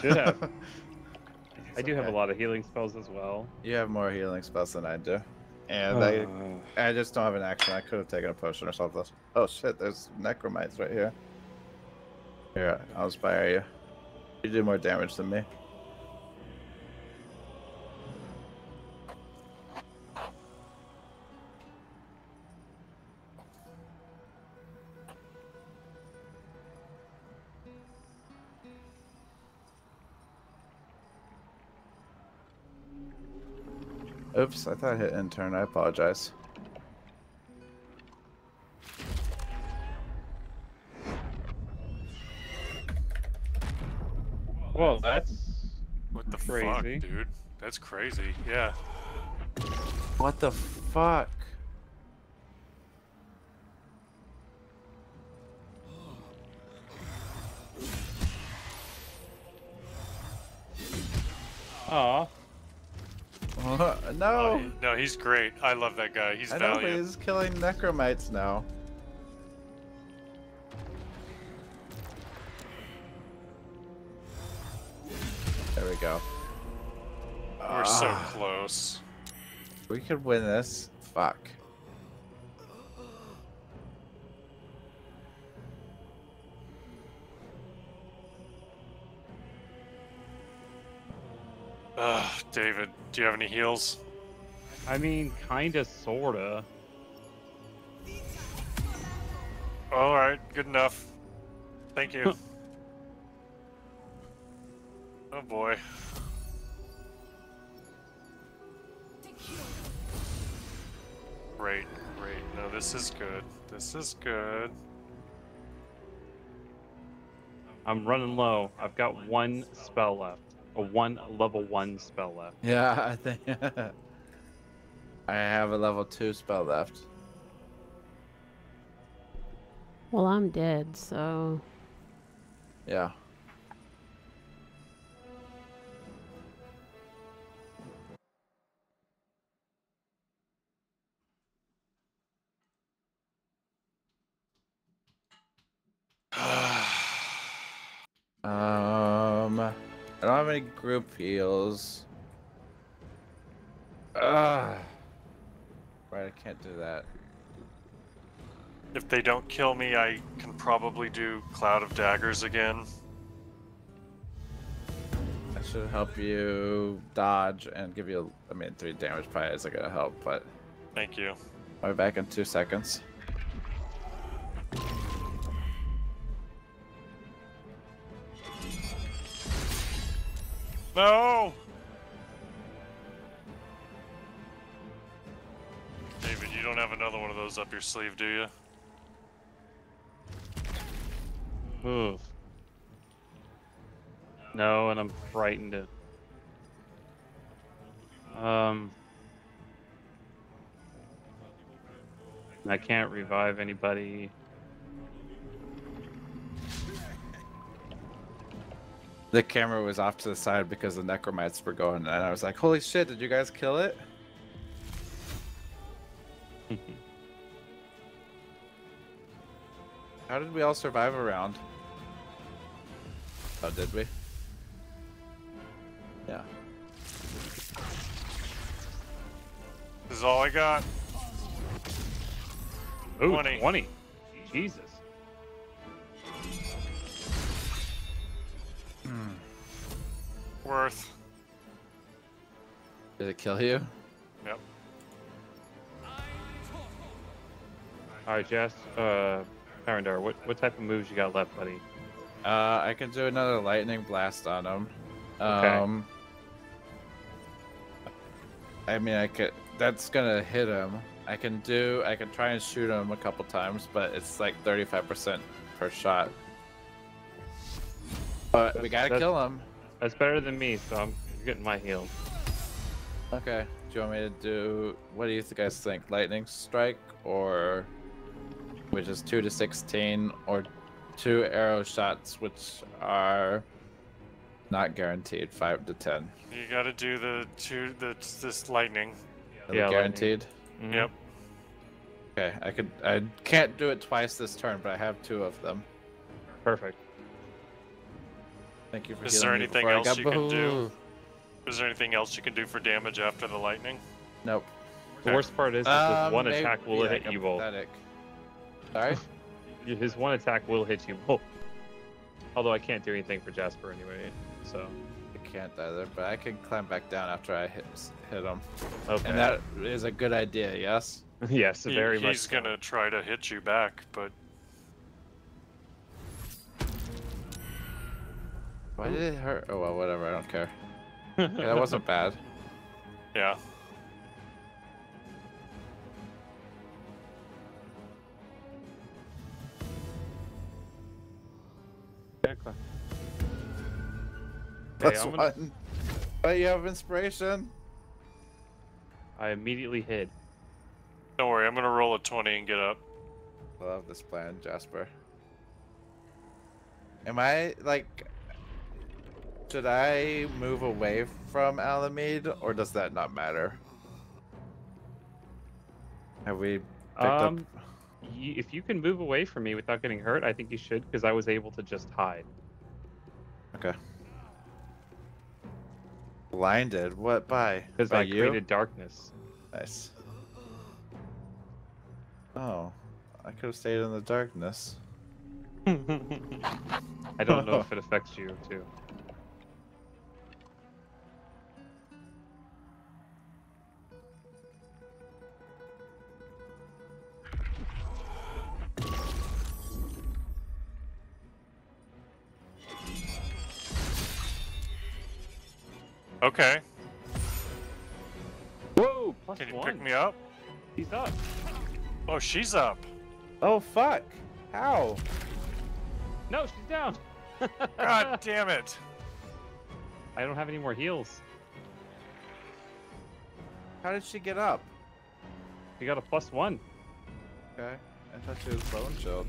Should have. I do have a lot of healing spells as well. You have more healing spells than I do. And Uh, I, I just don't have an action. I could have taken a potion or something. Oh shit, there's necromites right here. Here, I'll inspire you. You do more damage than me. Oops, I thought I hit intern. I apologize. Well, that's What the Crazy. fuck, dude? That's crazy. Yeah. What the fuck? aw. no! Oh, no, he's great. I love that guy. He's I know, he's killing necromites now. There we go. We're so Ah, close. We could win this. Fuck. Ugh, David, do you have any heals? I mean, kinda, sorta. All right, good enough. Thank you. oh boy. Great, great. No, this is good. This is good. I'm running low. I've got one spell left. A one level one spell left. Yeah, I think. I have a level 2 spell left. Well, I'm dead, so Yeah. Um, I don't have any group heals. Ah, right. I can't do that. If they don't kill me, I can probably do Cloud of Daggers again. That should help you dodge and give you. I mean, three damage probably isn't gonna help, but Thank you. I'll be back in two seconds. No! David, you don't have another one of those up your sleeve, do you? Oof. No, and I'm frightened. To... Um. I can't revive anybody. The camera was off to the side because the necromites were going, and I was like, "Holy shit! Did you guys kill it?" How did we all survive around? round? Oh, did we? Yeah. This is all I got. Ooh, 20. 20. Jesus. Worth. Did it kill you? Yep. All right, Jess. Uh, Arendar, what what type of moves you got left, buddy? Uh, I can do another lightning blast on him. Okay. Um, I mean, I could. That's gonna hit him. I can do. I can try and shoot him a couple times, but it's like 35% per shot. But we gotta kill him. That's better than me, so I'm getting my heal. Okay. Do you want me to do? What do you guys think? Lightning strike or, which is two to 16, or two arrow shots, which are not guaranteed, five to 10. You gotta do the two, the this lightning. Are they Yeah, lightning. guaranteed. Mhm. Yep. Okay, I could. I can't do it twice this turn, but I have two of them. Perfect. Thank you for. Is there anything before else you can do? Is there anything else you can do for damage after the lightning? Nope. The worst part is, is Um, his one maybe- attack will yeah, hit you both. pathetic. Sorry. His one attack will hit you both. Although I can't do anything for Jasper anyway, so. I can't either, but I can climb back down after I hit hit him. Okay. And that is a good idea, yes? yes, He- very much. he's gonna try to hit you back, but Why did it hurt? Oh well, whatever. I don't care. Yeah, that wasn't bad. yeah. Exactly. Plus I'm gonna- one. But you have inspiration. I immediately hid. Don't worry, I'm gonna roll a 20 and get up. I love this plan, Jasper. Am I like? Should I move away from Alamede, or does that not matter? Have we picked Um, up? if you can move away from me without getting hurt, I think you should, because I was able to just hide. Okay. Blinded? What by? Because I you? created darkness. Nice. Oh, I could have stayed in the darkness. I don't know if it affects you too. Okay. Whoa! Plus Can you one. pick me up? He's up. Oh, she's up. Oh fuck! How? No, she's down. God damn it. I don't have any more heals. How did she get up? You got a plus one. Okay, I thought she was bone chilled.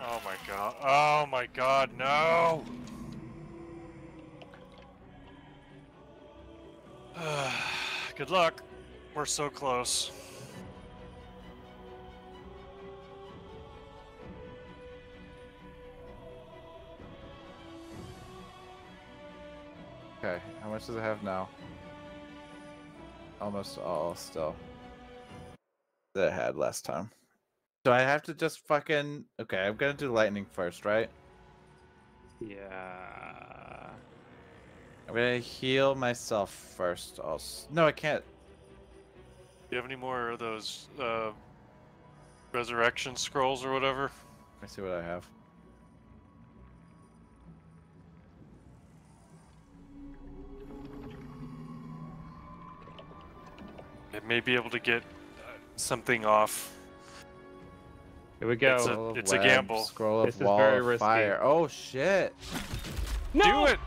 Oh my god. Oh my god, no. Good luck. We're so close. Okay, how much does it have now? Almost all still. That it had last time. So I have to just fucking okay. I'm gonna do lightning first, right? Yeah. I'm gonna heal myself first. Also, no, I can't. Do you have any more of those uh, resurrection scrolls or whatever? Let me see what I have. It may be able to get uh, something off. Here we go. It's a- Scroll of it's a gamble. Scroll of This is wall very of risky. fire. Oh shit! no! Do it!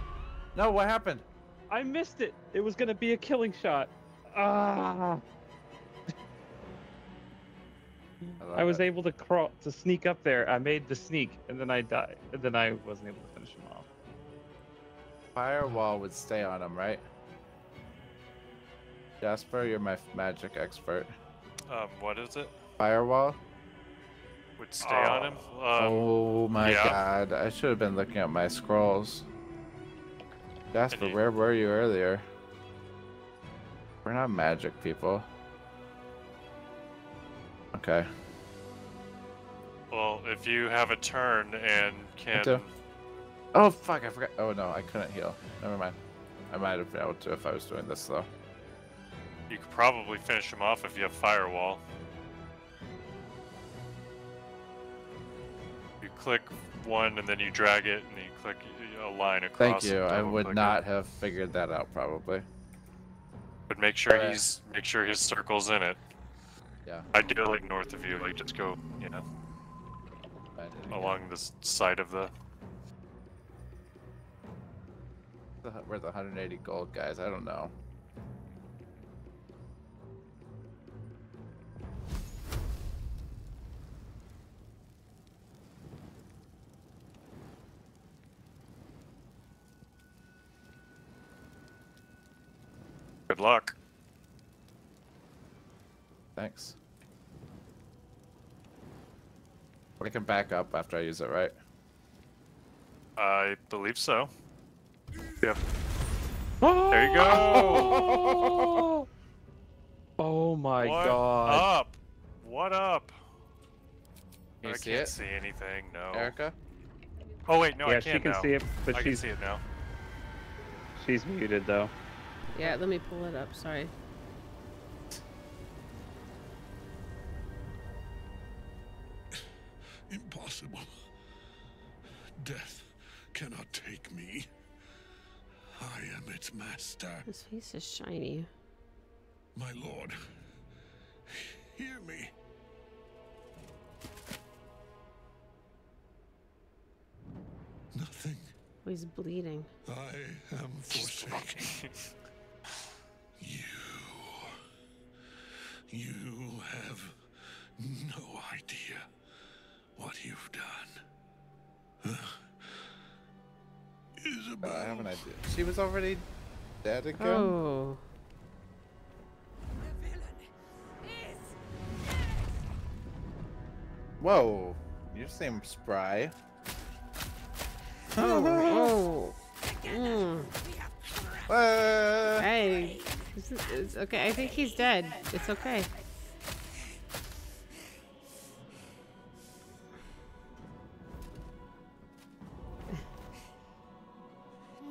No, what happened? I missed it. It was gonna be a killing shot. Ah! I was able to crawl to sneak up there. I made the sneak, and then I died. And then I wasn't able to finish him off. Firewall would stay on him, right? Jasper, you're my f- magic expert. Um, what is it? Firewall? Would stay on him? Um, oh my yeah. god, I should have been looking at my scrolls. Jasper, where were you earlier? We're not magic people. Okay. Well, if you have a turn and can. Oh fuck, I forgot. Oh no, I couldn't heal. Never mind. I might have been able to if I was doing this though. You could probably finish him off if you have firewall. You click one and then you drag it and then you click a line across. Thank you. I would double-click it. not have figured that out probably. But make sure Uh, he's make sure his circle's in it. Yeah. Ideally like north of you, like just go, you know, I did along the side of the. The hu- Where's the 180 gold guys? I don't know. Good luck. Thanks. I can back up after I use it, right? I believe so. Yep. There you go. Oh my god. what god. up? What up? Can you I see can't it, see anything. No. Erica? Oh wait, no, yeah, I can she can now. see it, but I she's can see it now. she's muted though. Yeah, let me pull it up. Sorry. Impossible. Death cannot take me. I am its master. His face is shiny. My lord, hear me. Nothing. Oh, he's bleeding. I am forsaken. You have no idea what you've done. Uh, Isobel. I have an idea. She was already dead again. Oh. Whoa, you seem spry. Oh. oh. Mm. Uh, Hey. It's, it's okay. I think he's dead. It's okay.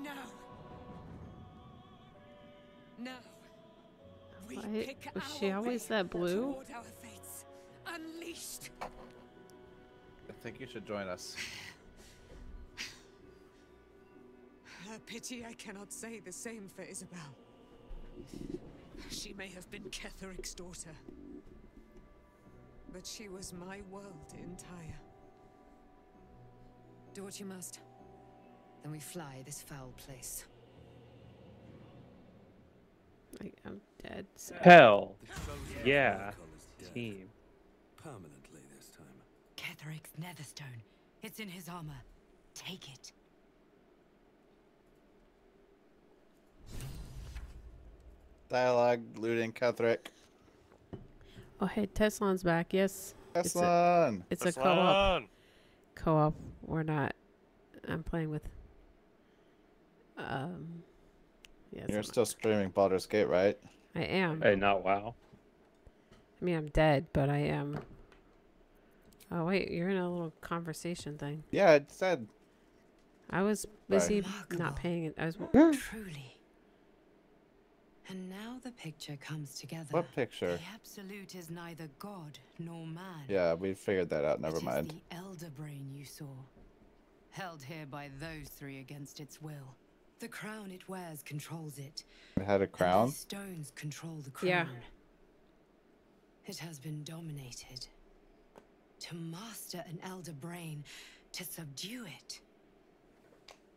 No. No. We What? pick Was our she always way that blue? our fates. Unleashed. I think you should join us. Her pity I cannot say the same for Isobel. She may have been Ketheric's daughter. But she was my world entire. Do what you must. Then we fly this foul place. I, I'm dead. So. Hell, yeah, team. Permanently this time. Ketheric's Netherstone. It's in his armor. Take it. Dialogue, looting, Cuthrick. Oh, hey, Teslon's back. Yes. It's a, Teslan. it's a co-op. Co-op. We're not. I'm playing with. Um. Yes. You're I'm- still streaming Baldur's Gate, right? I am. Hey, not wow. I mean, I'm dead, but I am. Oh wait, you're in a little conversation thing. Yeah, it said. I was busy Remarkable. not paying it. I was. Truly. And now the picture comes together. What picture? The Absolute is neither god nor man. Yeah, we figured that out. Never It is mind. the elder brain you saw, held here by those three against its will. The crown it wears controls it. It had a crown. these stones control the crown. Yeah. It has been dominated. To master an elder brain, to subdue it.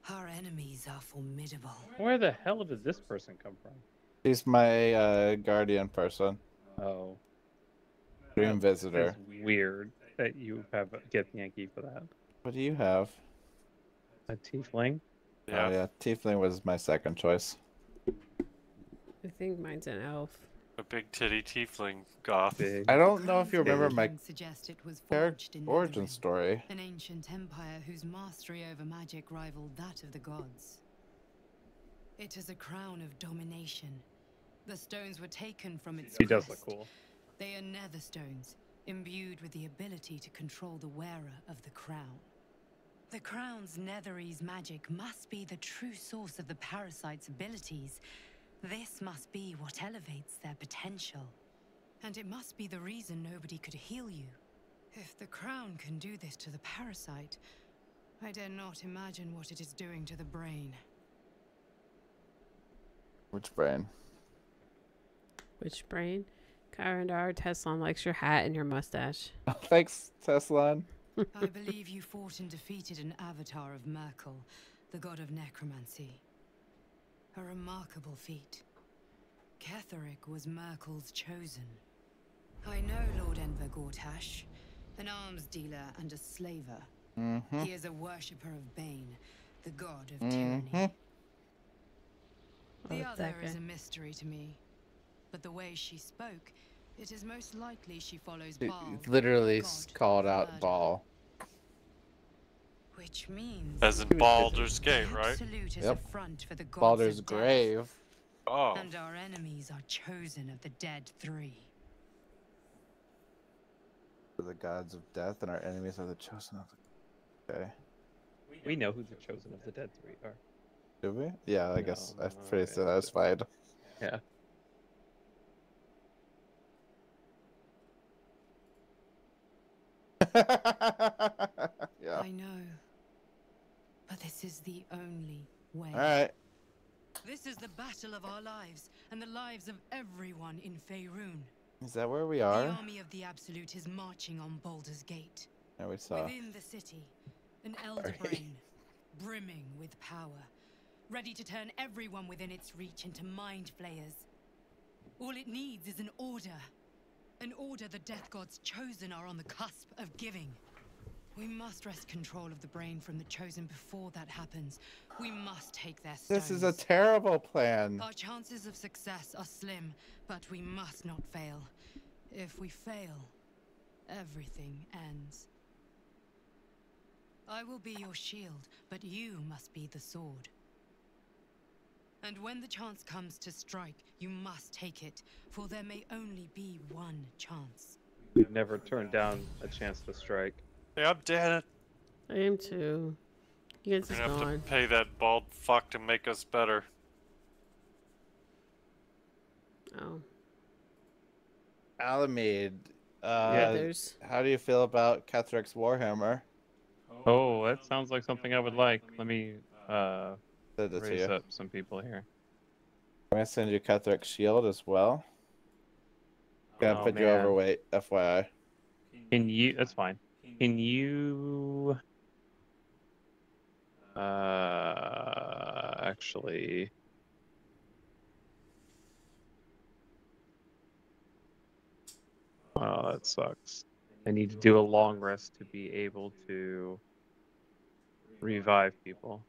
Our enemies are formidable. Where the hell did this person come from? She's my uh, guardian person. Oh, Dream visitor. it's weird that you have a gift Yankee for that. What do you have? A tiefling. Yeah. Oh yeah, Tiefling was my second choice. I think mine's an elf. A big titty tiefling goth. Big. I don't know if you remember my origins it was forged in origin Netheril, story. An ancient empire whose mastery over magic rivaled that of the gods. It is a crown of domination. The stones were taken from its He does look cool. They are nether stones, imbued with the ability to control the wearer of the crown. The crown's netherese magic must be the true source of the parasite's abilities. This must be what elevates their potential. And it must be the reason nobody could heal you. If the crown can do this to the parasite, I dare not imagine what it is doing to the brain. Which brain? Which brain? Kyrandar, Teslon likes your hat and your mustache. Thanks, Teslan. I believe you fought and defeated an avatar of Myrkul, the god of necromancy. A remarkable feat. Ketheric was Myrkul's chosen. I know Lord Enver Gortash, an arms dealer and a slaver. Mm-hmm. He is a worshipper of Bane, the god of Mm-hmm. tyranny. Oh, The it's other that is guy. a mystery to me. But the way she spoke, it is most likely she follows It Bhaal. literally god called out murder. Ball. Which means As in He Baldur's Gate, right? Absolute Yep. front for the Baldur's grave. Oh. And our enemies are chosen of the dead three. We're the gods of death, and our enemies are the chosen of the. Okay. We know who the chosen of the dead three are. Do we? Yeah, I guess No, I'm no, pretty yeah. satisfied. Yeah. yeah. I know. But this is the only way. All right. This is the battle of our lives and the lives of everyone in Faerun. Is that where we are? The army of the Absolute is marching on Baldur's Gate. Yeah, we saw. Within the city, an elder brain, brimming with power, ready to turn everyone within its reach into mind flayers. All it needs is an order. An order the Death God's chosen are on the cusp of giving. We must wrest control of the brain from the chosen before that happens. We must take their stones. This is a terrible plan. Our chances of success are slim, but we must not fail. If we fail, everything ends. I will be your shield, but you must be the sword. And when the chance comes to strike, you must take it, for there may only be one chance. We've never turned down a chance to strike. Yeah, I'm dead. I am too. You guys We're is gonna have gone. to pay that bald fuck to make us better. Oh. Alamede. Uh, Yeah, there's- How do you feel about Ketheric's Warhammer? Oh, that sounds like something I would like. Let me uh, Send it to raise you. up some people here. I'm gonna send you Ketheric's shield as well. Gonna Oh, put you overweight, FYI. Can you? That's fine. Can you? Uh, actually. Oh, that sucks. I need to do a long rest to be able to revive people.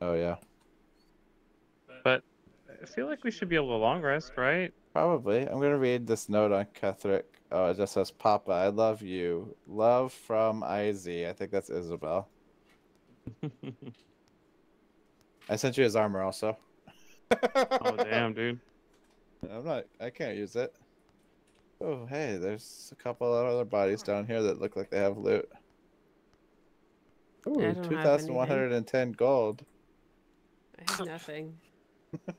Oh yeah. But I feel like we should be able to long rest, right? Probably. I'm gonna read this note on Ketheric. Oh, uh, it just says, "Papa, I love you. Love from Iz." I think that's Isobel. I sent you his armor also. oh damn, dude. I'm not. I can't use it. Oh, hey, there's a couple of other bodies down here that look like they have loot. Ooh, I 2,110 gold. I have nothing.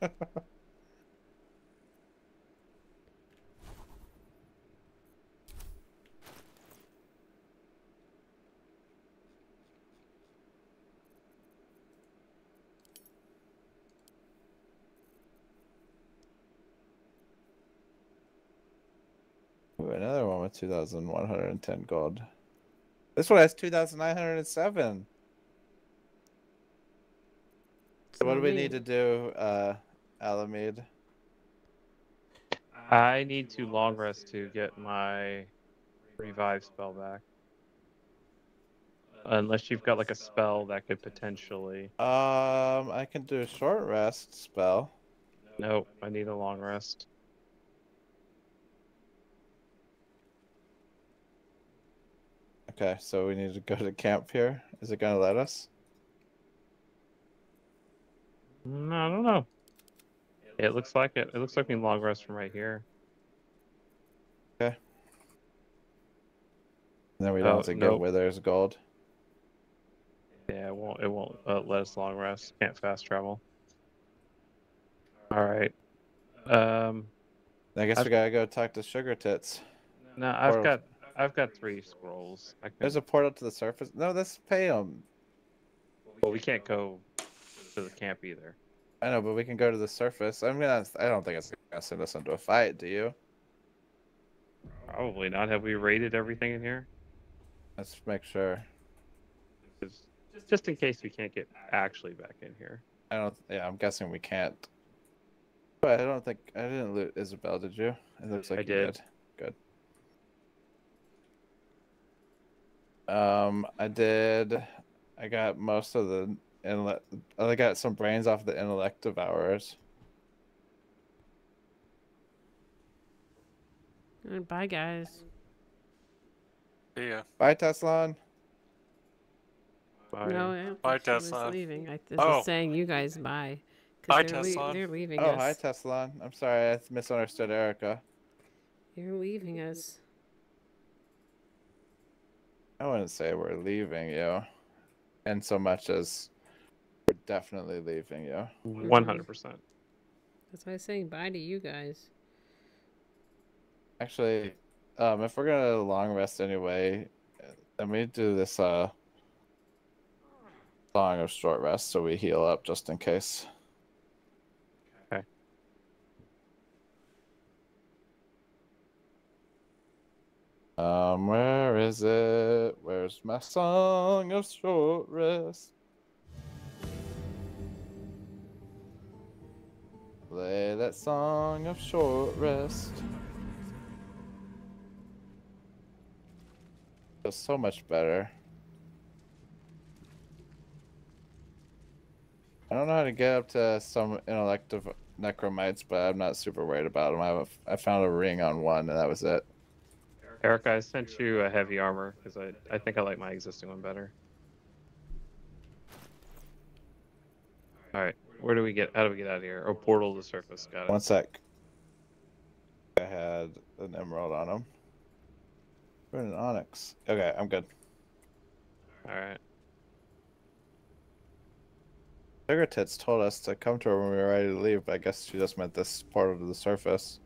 Another one with 2,110 gold. This one has 2,907. So what do we need to do, uh, Alamede? I need to long rest to get my revive spell back. Unless you've got like a spell that could potentially. Um, I can do a short rest spell. Nope, I need a long rest. Okay, so we need to go to camp here. Is it gonna let us? Mm, I don't know. It looks like it. It looks like we can long rest from right here. Okay. And then we don't Oh, have to nope. where there's gold. Yeah, it won't. It won't uh, let us long rest. Can't fast travel. All right. Um. I guess I've- we gotta go talk to Sugar Tits. No, I've got. I've got three scrolls. Can, There's a portal to the surface. No, let's pay them. well, we can't go to the camp either. I know, but we can go to the surface. I'm gonna. I don't think it's gonna send us into a fight. Do you? Probably not. Have we raided everything in here? Let's make sure. just just in case we can't get actually back in here. I don't. Yeah, I'm guessing we can't. But I don't think I didn't loot Isobel. Did you? It looks like I you did. Good. Um, I did. I got most of the intellect. I got some brains off the intellect devourers. Uh, Bye, guys. Yeah. Bye, Teslan. Bye. No, I don't Bye, think she was leaving. I this Oh. is saying you guys bye. 'Cause Bye, they're, Tesla. they're leaving Oh, us. hi, Teslan. I'm sorry, I misunderstood Erica. You're leaving us. I wouldn't say we're leaving you, and so much as we're definitely leaving yeah. One hundred percent. That's why I'm saying bye to you guys. Actually, um, if we're gonna long rest anyway, let me do this uh song of short rest so we heal up just in case. Okay. Um, where is it? Where's my song of short rest? Play that song of short rest. Feels so much better. I don't know how to get up to some inelective necromites, but I'm not super worried about them. I have a, I found a ring on one, and that was it. Eric, I sent you a heavy armor because I I think I like my existing one better. All right, where do we get? How do we get out of here? Oh, portal to surface. Got it. One sec. I had an emerald on him. We're in an onyx. Okay, I'm good. All right. Sugar Tits told us to come to her when we were ready to leave, but I guess she just meant this part of the surface.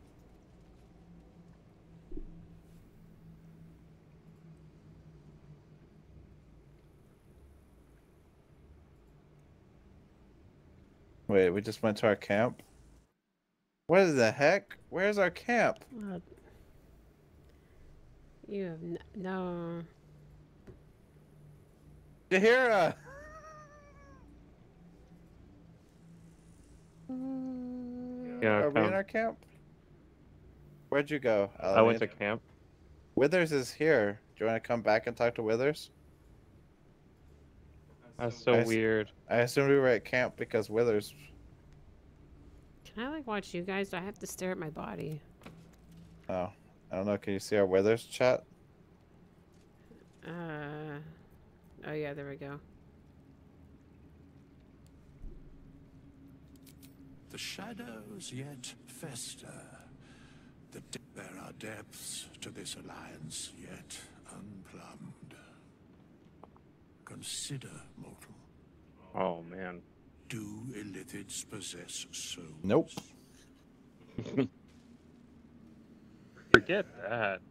Wait, we just went to our camp? What the heck? Where's our camp? Well, you have n- no. Jaheira! Yeah, Are I we in our camp? Where'd you go? I went to camp. Withers is here. Do you want to come back and talk to Withers? That's so I s- weird. I assumed we were at camp because Withers. Can I like watch you guys? Do I have to stare at my body? Oh, I don't know. Can you see our Withers chat? Uh. Oh yeah, there we go. The shadows yet fester. The there are depths to this alliance yet Consider, mortal. Oh man. Do illithids possess souls? Nope. Forget that.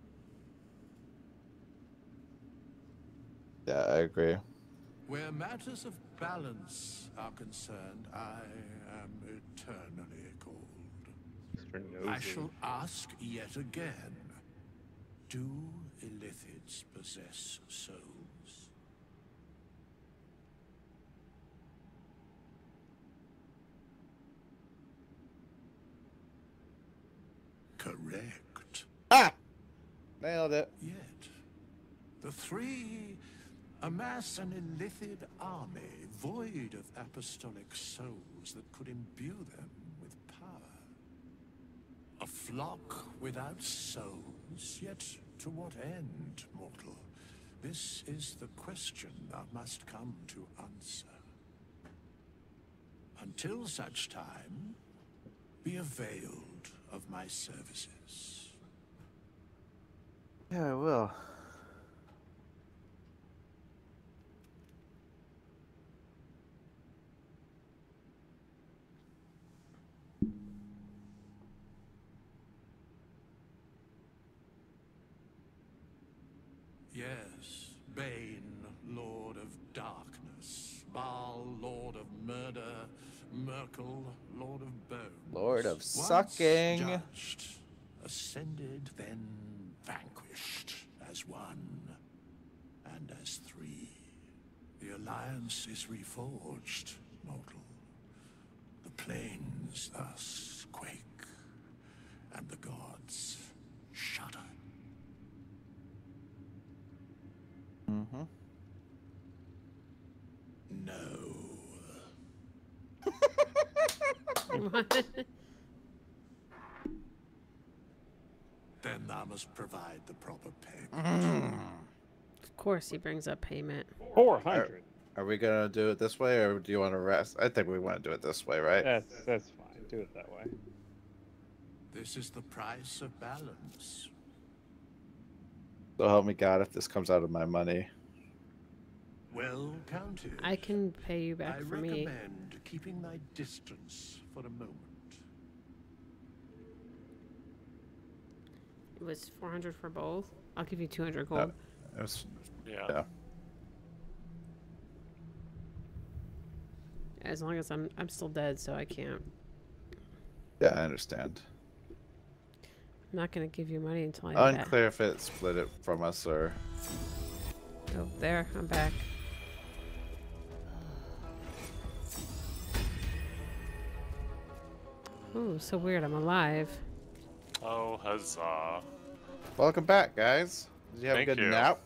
Yeah, I agree. Where matters of balance are concerned, I am eternally cold. I shall ask yet again. Do illithids possess souls? Correct. Ah! Nailed it. Yet, the three amass an illithid army void of apostolic souls that could imbue them with power. A flock without souls, yet to what end, mortal? This is the question thou must come to answer. Until such time, be availed of my services. Yeah, I will. Yes, Bane, Lord of Darkness, Bhaal, Lord of Murder, Myrkul, Lord of Bones. Lord of sucking. Judged, ascended, then vanquished as one and as three. The alliance is reforged, mortal. The plains thus quake, and the gods shudder. Mm-hmm. No. What? Then I must provide the proper payment. Mm. of course, he brings up payment. Four hundred. Are we gonna do it this way, or do you want to rest? I think we want to do it this way, right? That's that's fine. Do it that way. This is the price of balance. So help me God if this comes out of my money. Well counted. I can pay you back I for me. I recommend keeping thy distance for a moment. It was 400 for both. I'll give you 200 gold. Uh, it was- Yeah. yeah. As long as I'm I'm still dead, so I can't. Yeah, I understand. I'm not gonna give you money until I die. Unclear if it split it from us or. Oh, there, I'm back. Ooh, so weird. I'm alive. Oh, huzzah. Welcome back, guys. Did you have Thank a good you. nap?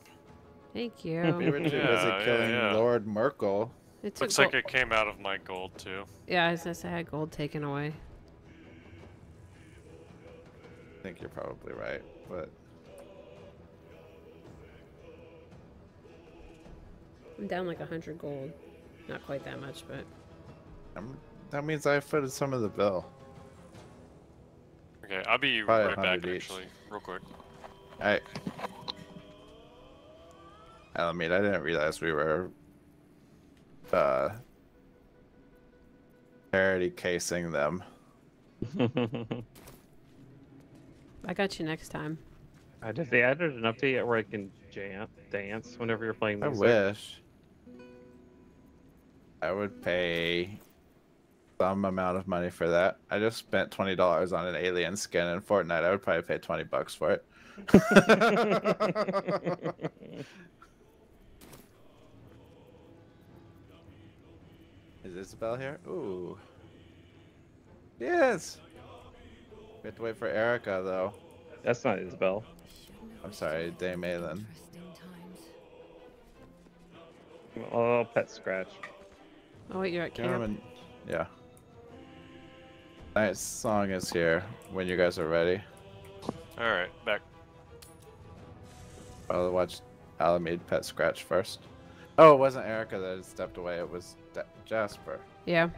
Thank you. We were too busy Yeah, yeah, killing yeah. Lord Myrkul. It Looks like it came out of my gold too. Yeah, I was gonna say I had gold taken away. I think you're probably right, but I'm down like a hundred gold. Not quite that much, but I'm, that means I footed some of the bill. Okay, I'll be Probably right back each. actually, real quick. I. I mean, I didn't realize we were. Uh. Parody casing them. I got you next time. I just they added an update yet where I can jam, dance whenever you're playing I wish. I would pay some amount of money for that. I just spent twenty dollars on an alien skin in Fortnite. I would probably pay twenty bucks for it. Is Isobel here? Ooh. Yes. We have to wait for Erica though. That's not Isobel. I'm sorry, Dame Aylin. Oh, pet scratch. Oh wait, you're at camp. Cameron, yeah. Nightsong is here when you guys are ready. Alright, back. I'll watch Alameda Pet Scratch first. Oh, it wasn't Erica that had stepped away. It was Da- Jasper. Yeah.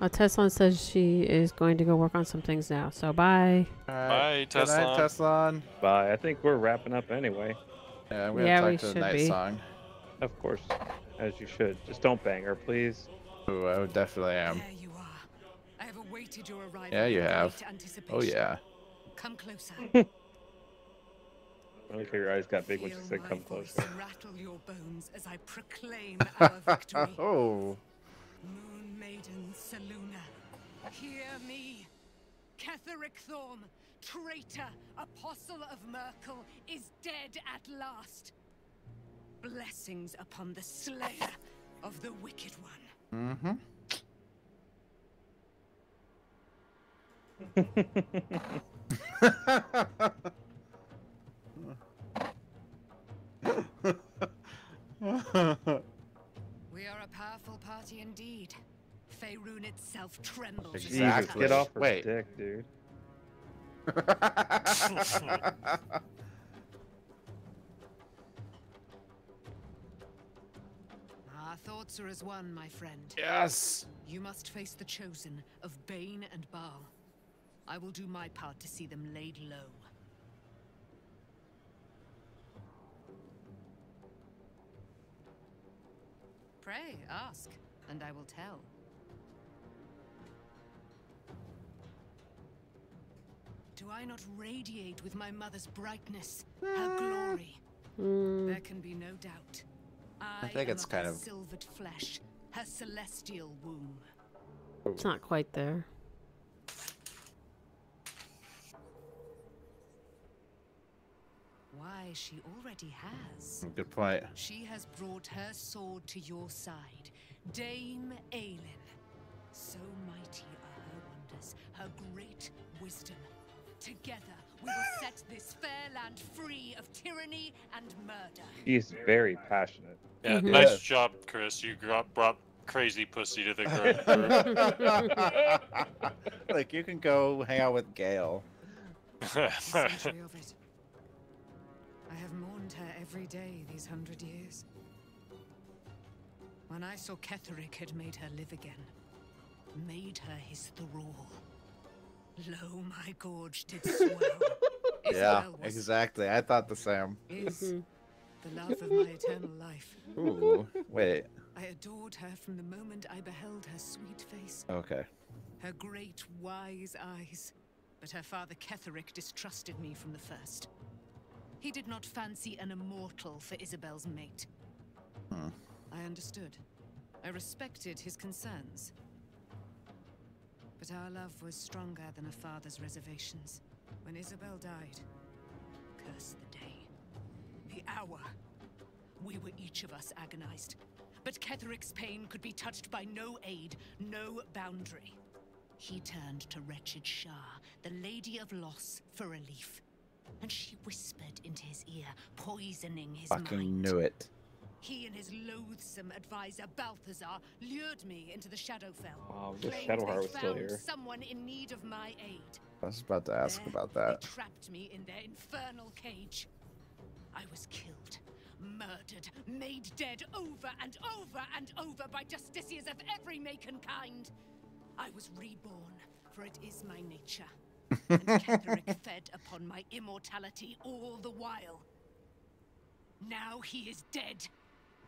Uh, Tesla says she is going to go work on some things now. So bye. Bye, Tesla. Good night, Tesla. Bye. I think we're wrapping up anyway. Yeah, we Yeah, have to talk to should the night be. song. Of course, as you should. Just don't bang her, please. Ooh, I definitely am. There you are. I have awaited your arrival. Yeah, you have. Oh yeah. Come closer. I like how your eyes got big when she said come closer. rattle your bones as I proclaim our victory. oh. Moon Maiden Selûne, hear me. Ketheric Thorm, traitor, apostle of Myrkul, is dead at last. Blessings upon the slayer of the wicked one. Mm-hmm. We are a powerful party indeed. Faerun itself trembles. Jesus, Exactly. get off her Wait. dick, dude. Our thoughts are as one, my friend. yes. You must face the chosen of Bane and Bhaal. I will do my part to see them laid low. Pray, ask, and I will tell. Do I not radiate with my mother's brightness, her glory? Mm, There can be no doubt. I, think am it's kind of- silvered flesh, her celestial womb. it's not quite there. Why, she already has. Good point. She has brought her sword to your side, Dame Aylin. So mighty are her wonders, her great wisdom. Together, we will set this fair land free of tyranny and murder. He's very passionate. Yeah, Mhm. nice Yes. job, Chris. You got, brought crazy pussy to the group. like you can go hang out with Gail. I have mourned her every day these hundred years. When I saw Ketheric had made her live again, made her his thrall. Lo, my gorge did swell. Yeah, exactly. I thought the same. is Mhm. the love of my eternal life. Ooh, wait. I adored her from the moment I beheld her sweet face, Okay. her great wise eyes. But her father Ketheric distrusted me from the first. He did not fancy an immortal for Isobel's mate. Hmm. I understood. I respected his concerns. But our love was stronger than a father's reservations. When Isabel died, curse the day. The hour. We were each of us agonized. But Ketheric's pain could be touched by no aid, no boundary. He turned to wretched Shar, the Lady of Loss, for relief. And she whispered into his ear, poisoning his Fucking mind. knew it. He and his loathsome advisor Balthazar lured me into the Shadowfell. Wow, the claimed Shadowheart they was still found here. Someone in need of my aid. I was about to ask There, about They that. trapped me in their infernal cage. I was killed, murdered, made dead over and over and over by justiciars of every make and kind. I was reborn, for it is my nature. And Ketheric fed upon my immortality all the while. Now he is dead,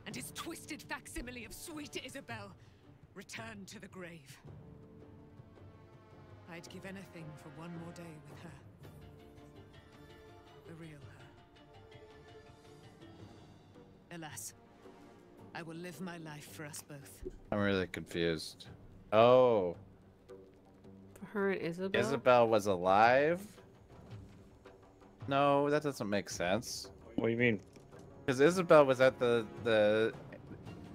and his twisted facsimile of sweet Isobel returned to the grave. I'd give anything for one more day with her. The real her. Alas, I will live my life for us both. I'm really confused. Oh, For her and Isobel. Isobel was alive? No, that doesn't make sense. What do you mean? Because Isobel was at the the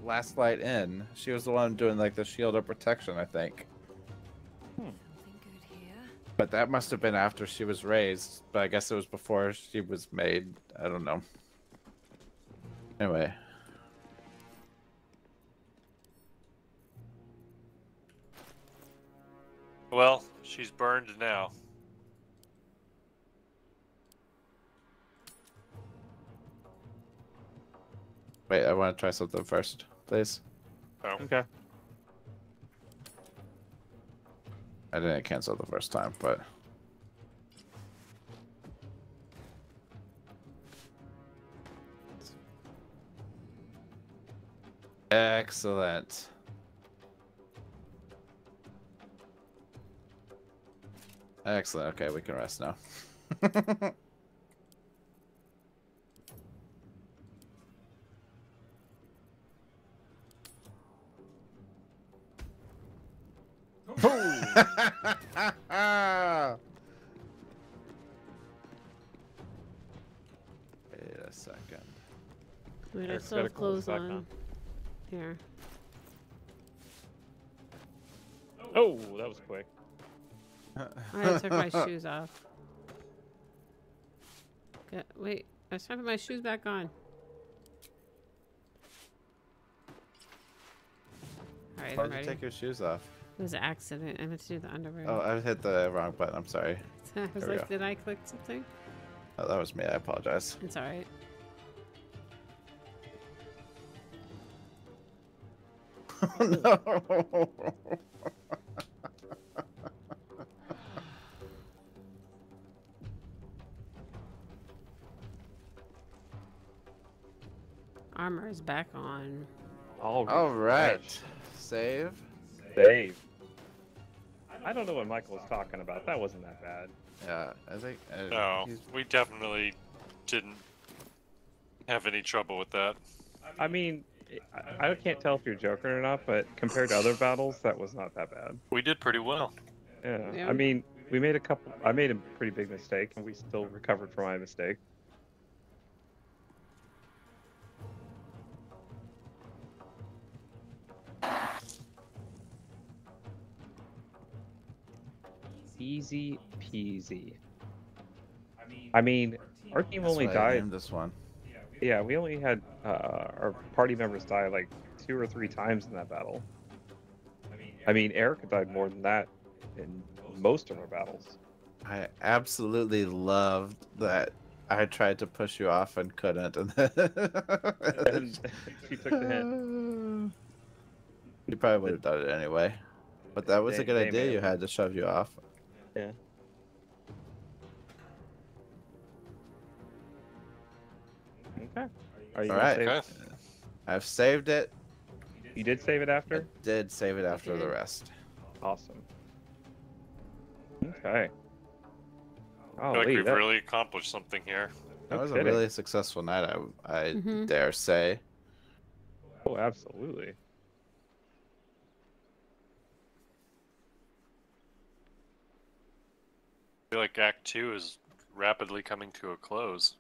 last light in. She was the one doing like the shield of protection, I think. Something. But that must have been after she was raised. But I guess it was before she was made. I don't know. Anyway. Well, she's burned now. Wait, I want to try something first, please. Oh. Okay. I didn't cancel the first time, but. Excellent. Excellent. Okay, we can rest now. Wait a second. Wait, I Eric's still have clothes on. on. Here. Oh, that was quick. I took my shoes off. Get, wait, I was trying to put my shoes back on. Alright, Why did you take your shoes off? It was an accident. I meant to do the underwear. Oh, I hit the wrong button. I'm sorry. I was like, did I click something? Oh, that was me. I apologize. It's alright. no. Armor is back on. All All right. Save. Save. I don't know what Michael was talking about. That wasn't that bad. Yeah, I think. Uh, No, he's- we definitely didn't have any trouble with that. I mean, I, I can't tell if you're joking or not, but compared to other battles, that was not that bad. We did pretty well. Yeah. Yeah. I mean, we made a couple. I made a pretty big mistake, and we still recovered from my mistake. Easy peasy. I mean, our team That's only died. named this one. Yeah, we only had uh, our party members die like two or three times in that battle. I mean, Erica died more than that in most of our battles. I absolutely loved that I tried to push you off and couldn't, and then And she took the hint. You probably would have done it anyway. But that was a good idea. You had to shove you off. Yeah. Okay. Are you All right. Okay. I've saved it. You did save it after? I did save it after the rest. Awesome. Okay. Oh, I feel like we've that... really accomplished something here. That was a really successful night, I, I mm -hmm. dare say. Oh, absolutely. Feel like Act Two is rapidly coming to a close.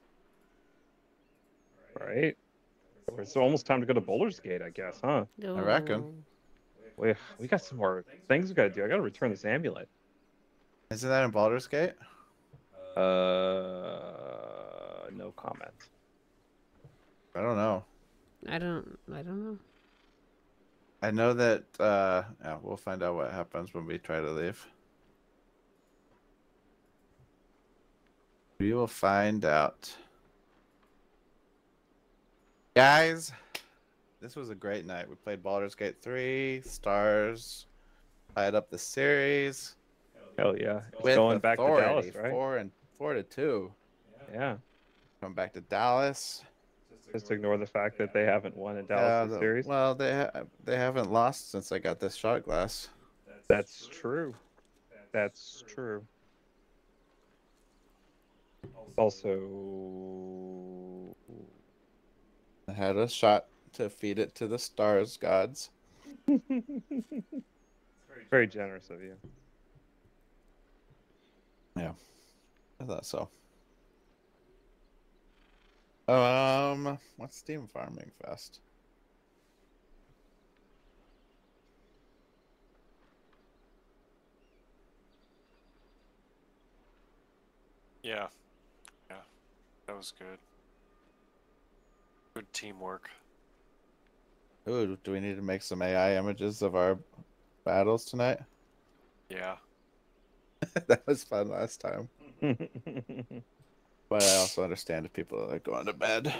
Right. It's almost time to go to Baldur's Gate, I guess, huh? I reckon. We we got some more things we gotta do. I gotta return this amulet. Isn't that in Baldur's Gate? Uh, no comment. I don't know. I don't. I don't know. I know that. uh Yeah, we'll find out what happens when we try to leave. We will find out. Guys, this was a great night. We played Baldur's Gate 3, Stars, tied up the series. Hell yeah. It's with going back to Dallas, right? Four and four to two. Yeah. Come back to Dallas. Just ignore the fact that they haven't won a Yeah, Dallas the- series. Well, they ha- they haven't lost since I got this shot glass. That's true. That's true. Also, had a shot to feed it to the stars gods. very generous of you. Yeah, I thought so. Um, what's Steam Farming Fest? Yeah. Yeah. That was good. Good teamwork. Ooh, do we need to make some AI images of our battles tonight? Yeah. that was fun last time. But I also understand if people are like going to bed.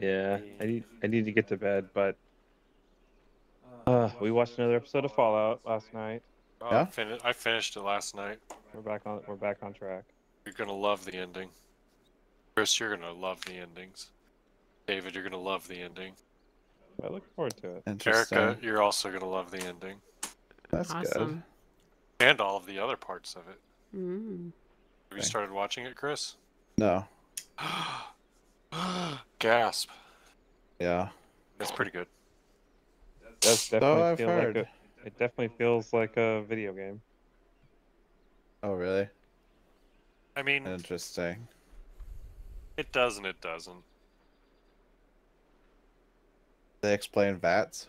yeah, I need I need to get to bed, but uh, we watched another episode of Fallout last night. Oh, Yeah? I, fin- I finished it last night. We're back on we're back on track. You're gonna love the ending. Chris, you're gonna love the endings. David, you're gonna love the ending. I look forward to it. Interesting. Erica, you're also gonna love the ending. That's good. And all of the other parts of it. Mm. Have you started watching it, Chris? No. Gasp. Yeah. That's pretty good. Does So definitely I've feel heard. like a, it definitely feels like a video game. Oh, really? I mean, Interesting. It does and it doesn't. They explain VATS.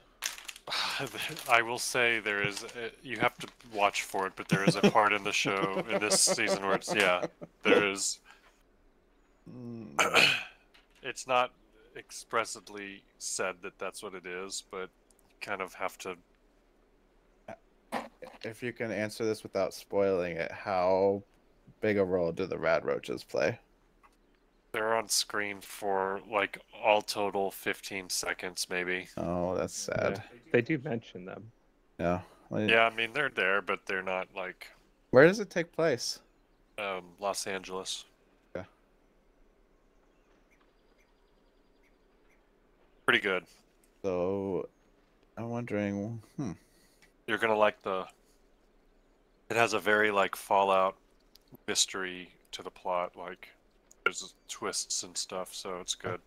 I will say there is. A, you have to watch for it, but there is a part in the show in this season where it's yeah. There is. Mm, it's not expressly said that that's what it is, but you kind of have to. if you can answer this without spoiling it, how big a role do the rad roaches play? They're on screen for like all total 15 seconds, maybe. Oh, that's sad. Yeah, they do mention them. Yeah. Well, Yeah, I mean they're there, but they're not like Where does it take place? um, Los Angeles. Yeah. Pretty good. So, I'm wondering. Hmm. You're gonna like the. It has a very like Fallout mystery to the plot. Like there's twists and stuff, so it's good.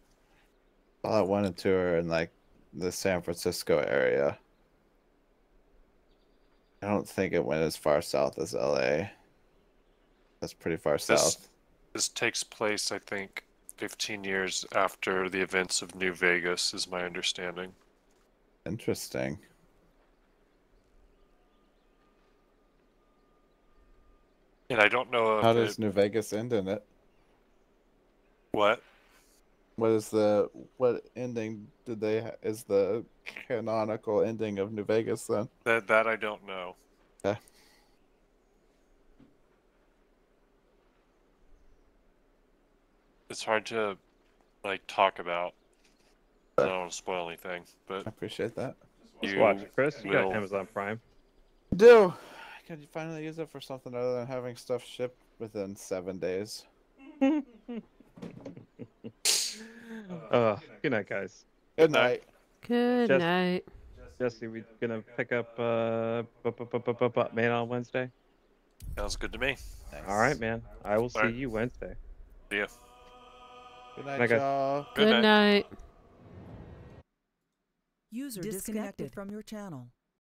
Fallout One and Two are in like the San Francisco area. I don't think it went as far south as LA. That's pretty far This south. this takes place, I think, 15 years after the events of New Vegas, is my understanding. Interesting. And I don't know How it- does New Vegas end in it? What. What is the what ending did they ha- is the canonical ending of New Vegas then? That that I don't know. Okay. It's hard to like talk about. I don't want to spoil anything, but I appreciate that. Just you watch it, Chris. You will- got Amazon Prime. Do can you finally use it for something other than having stuff shipped within seven days? Uh, good night, guys. Good night. Good Just- night. Jesse, we gonna pick up uh, bu- bu- bu- bu- bu- bu- man on Wednesday. Sounds good to me. All right, man. I will see Alright. you Wednesday. See ya. Good Night, night, guys. y'all. Good Good night. User Disconnected disconnected. from your channel.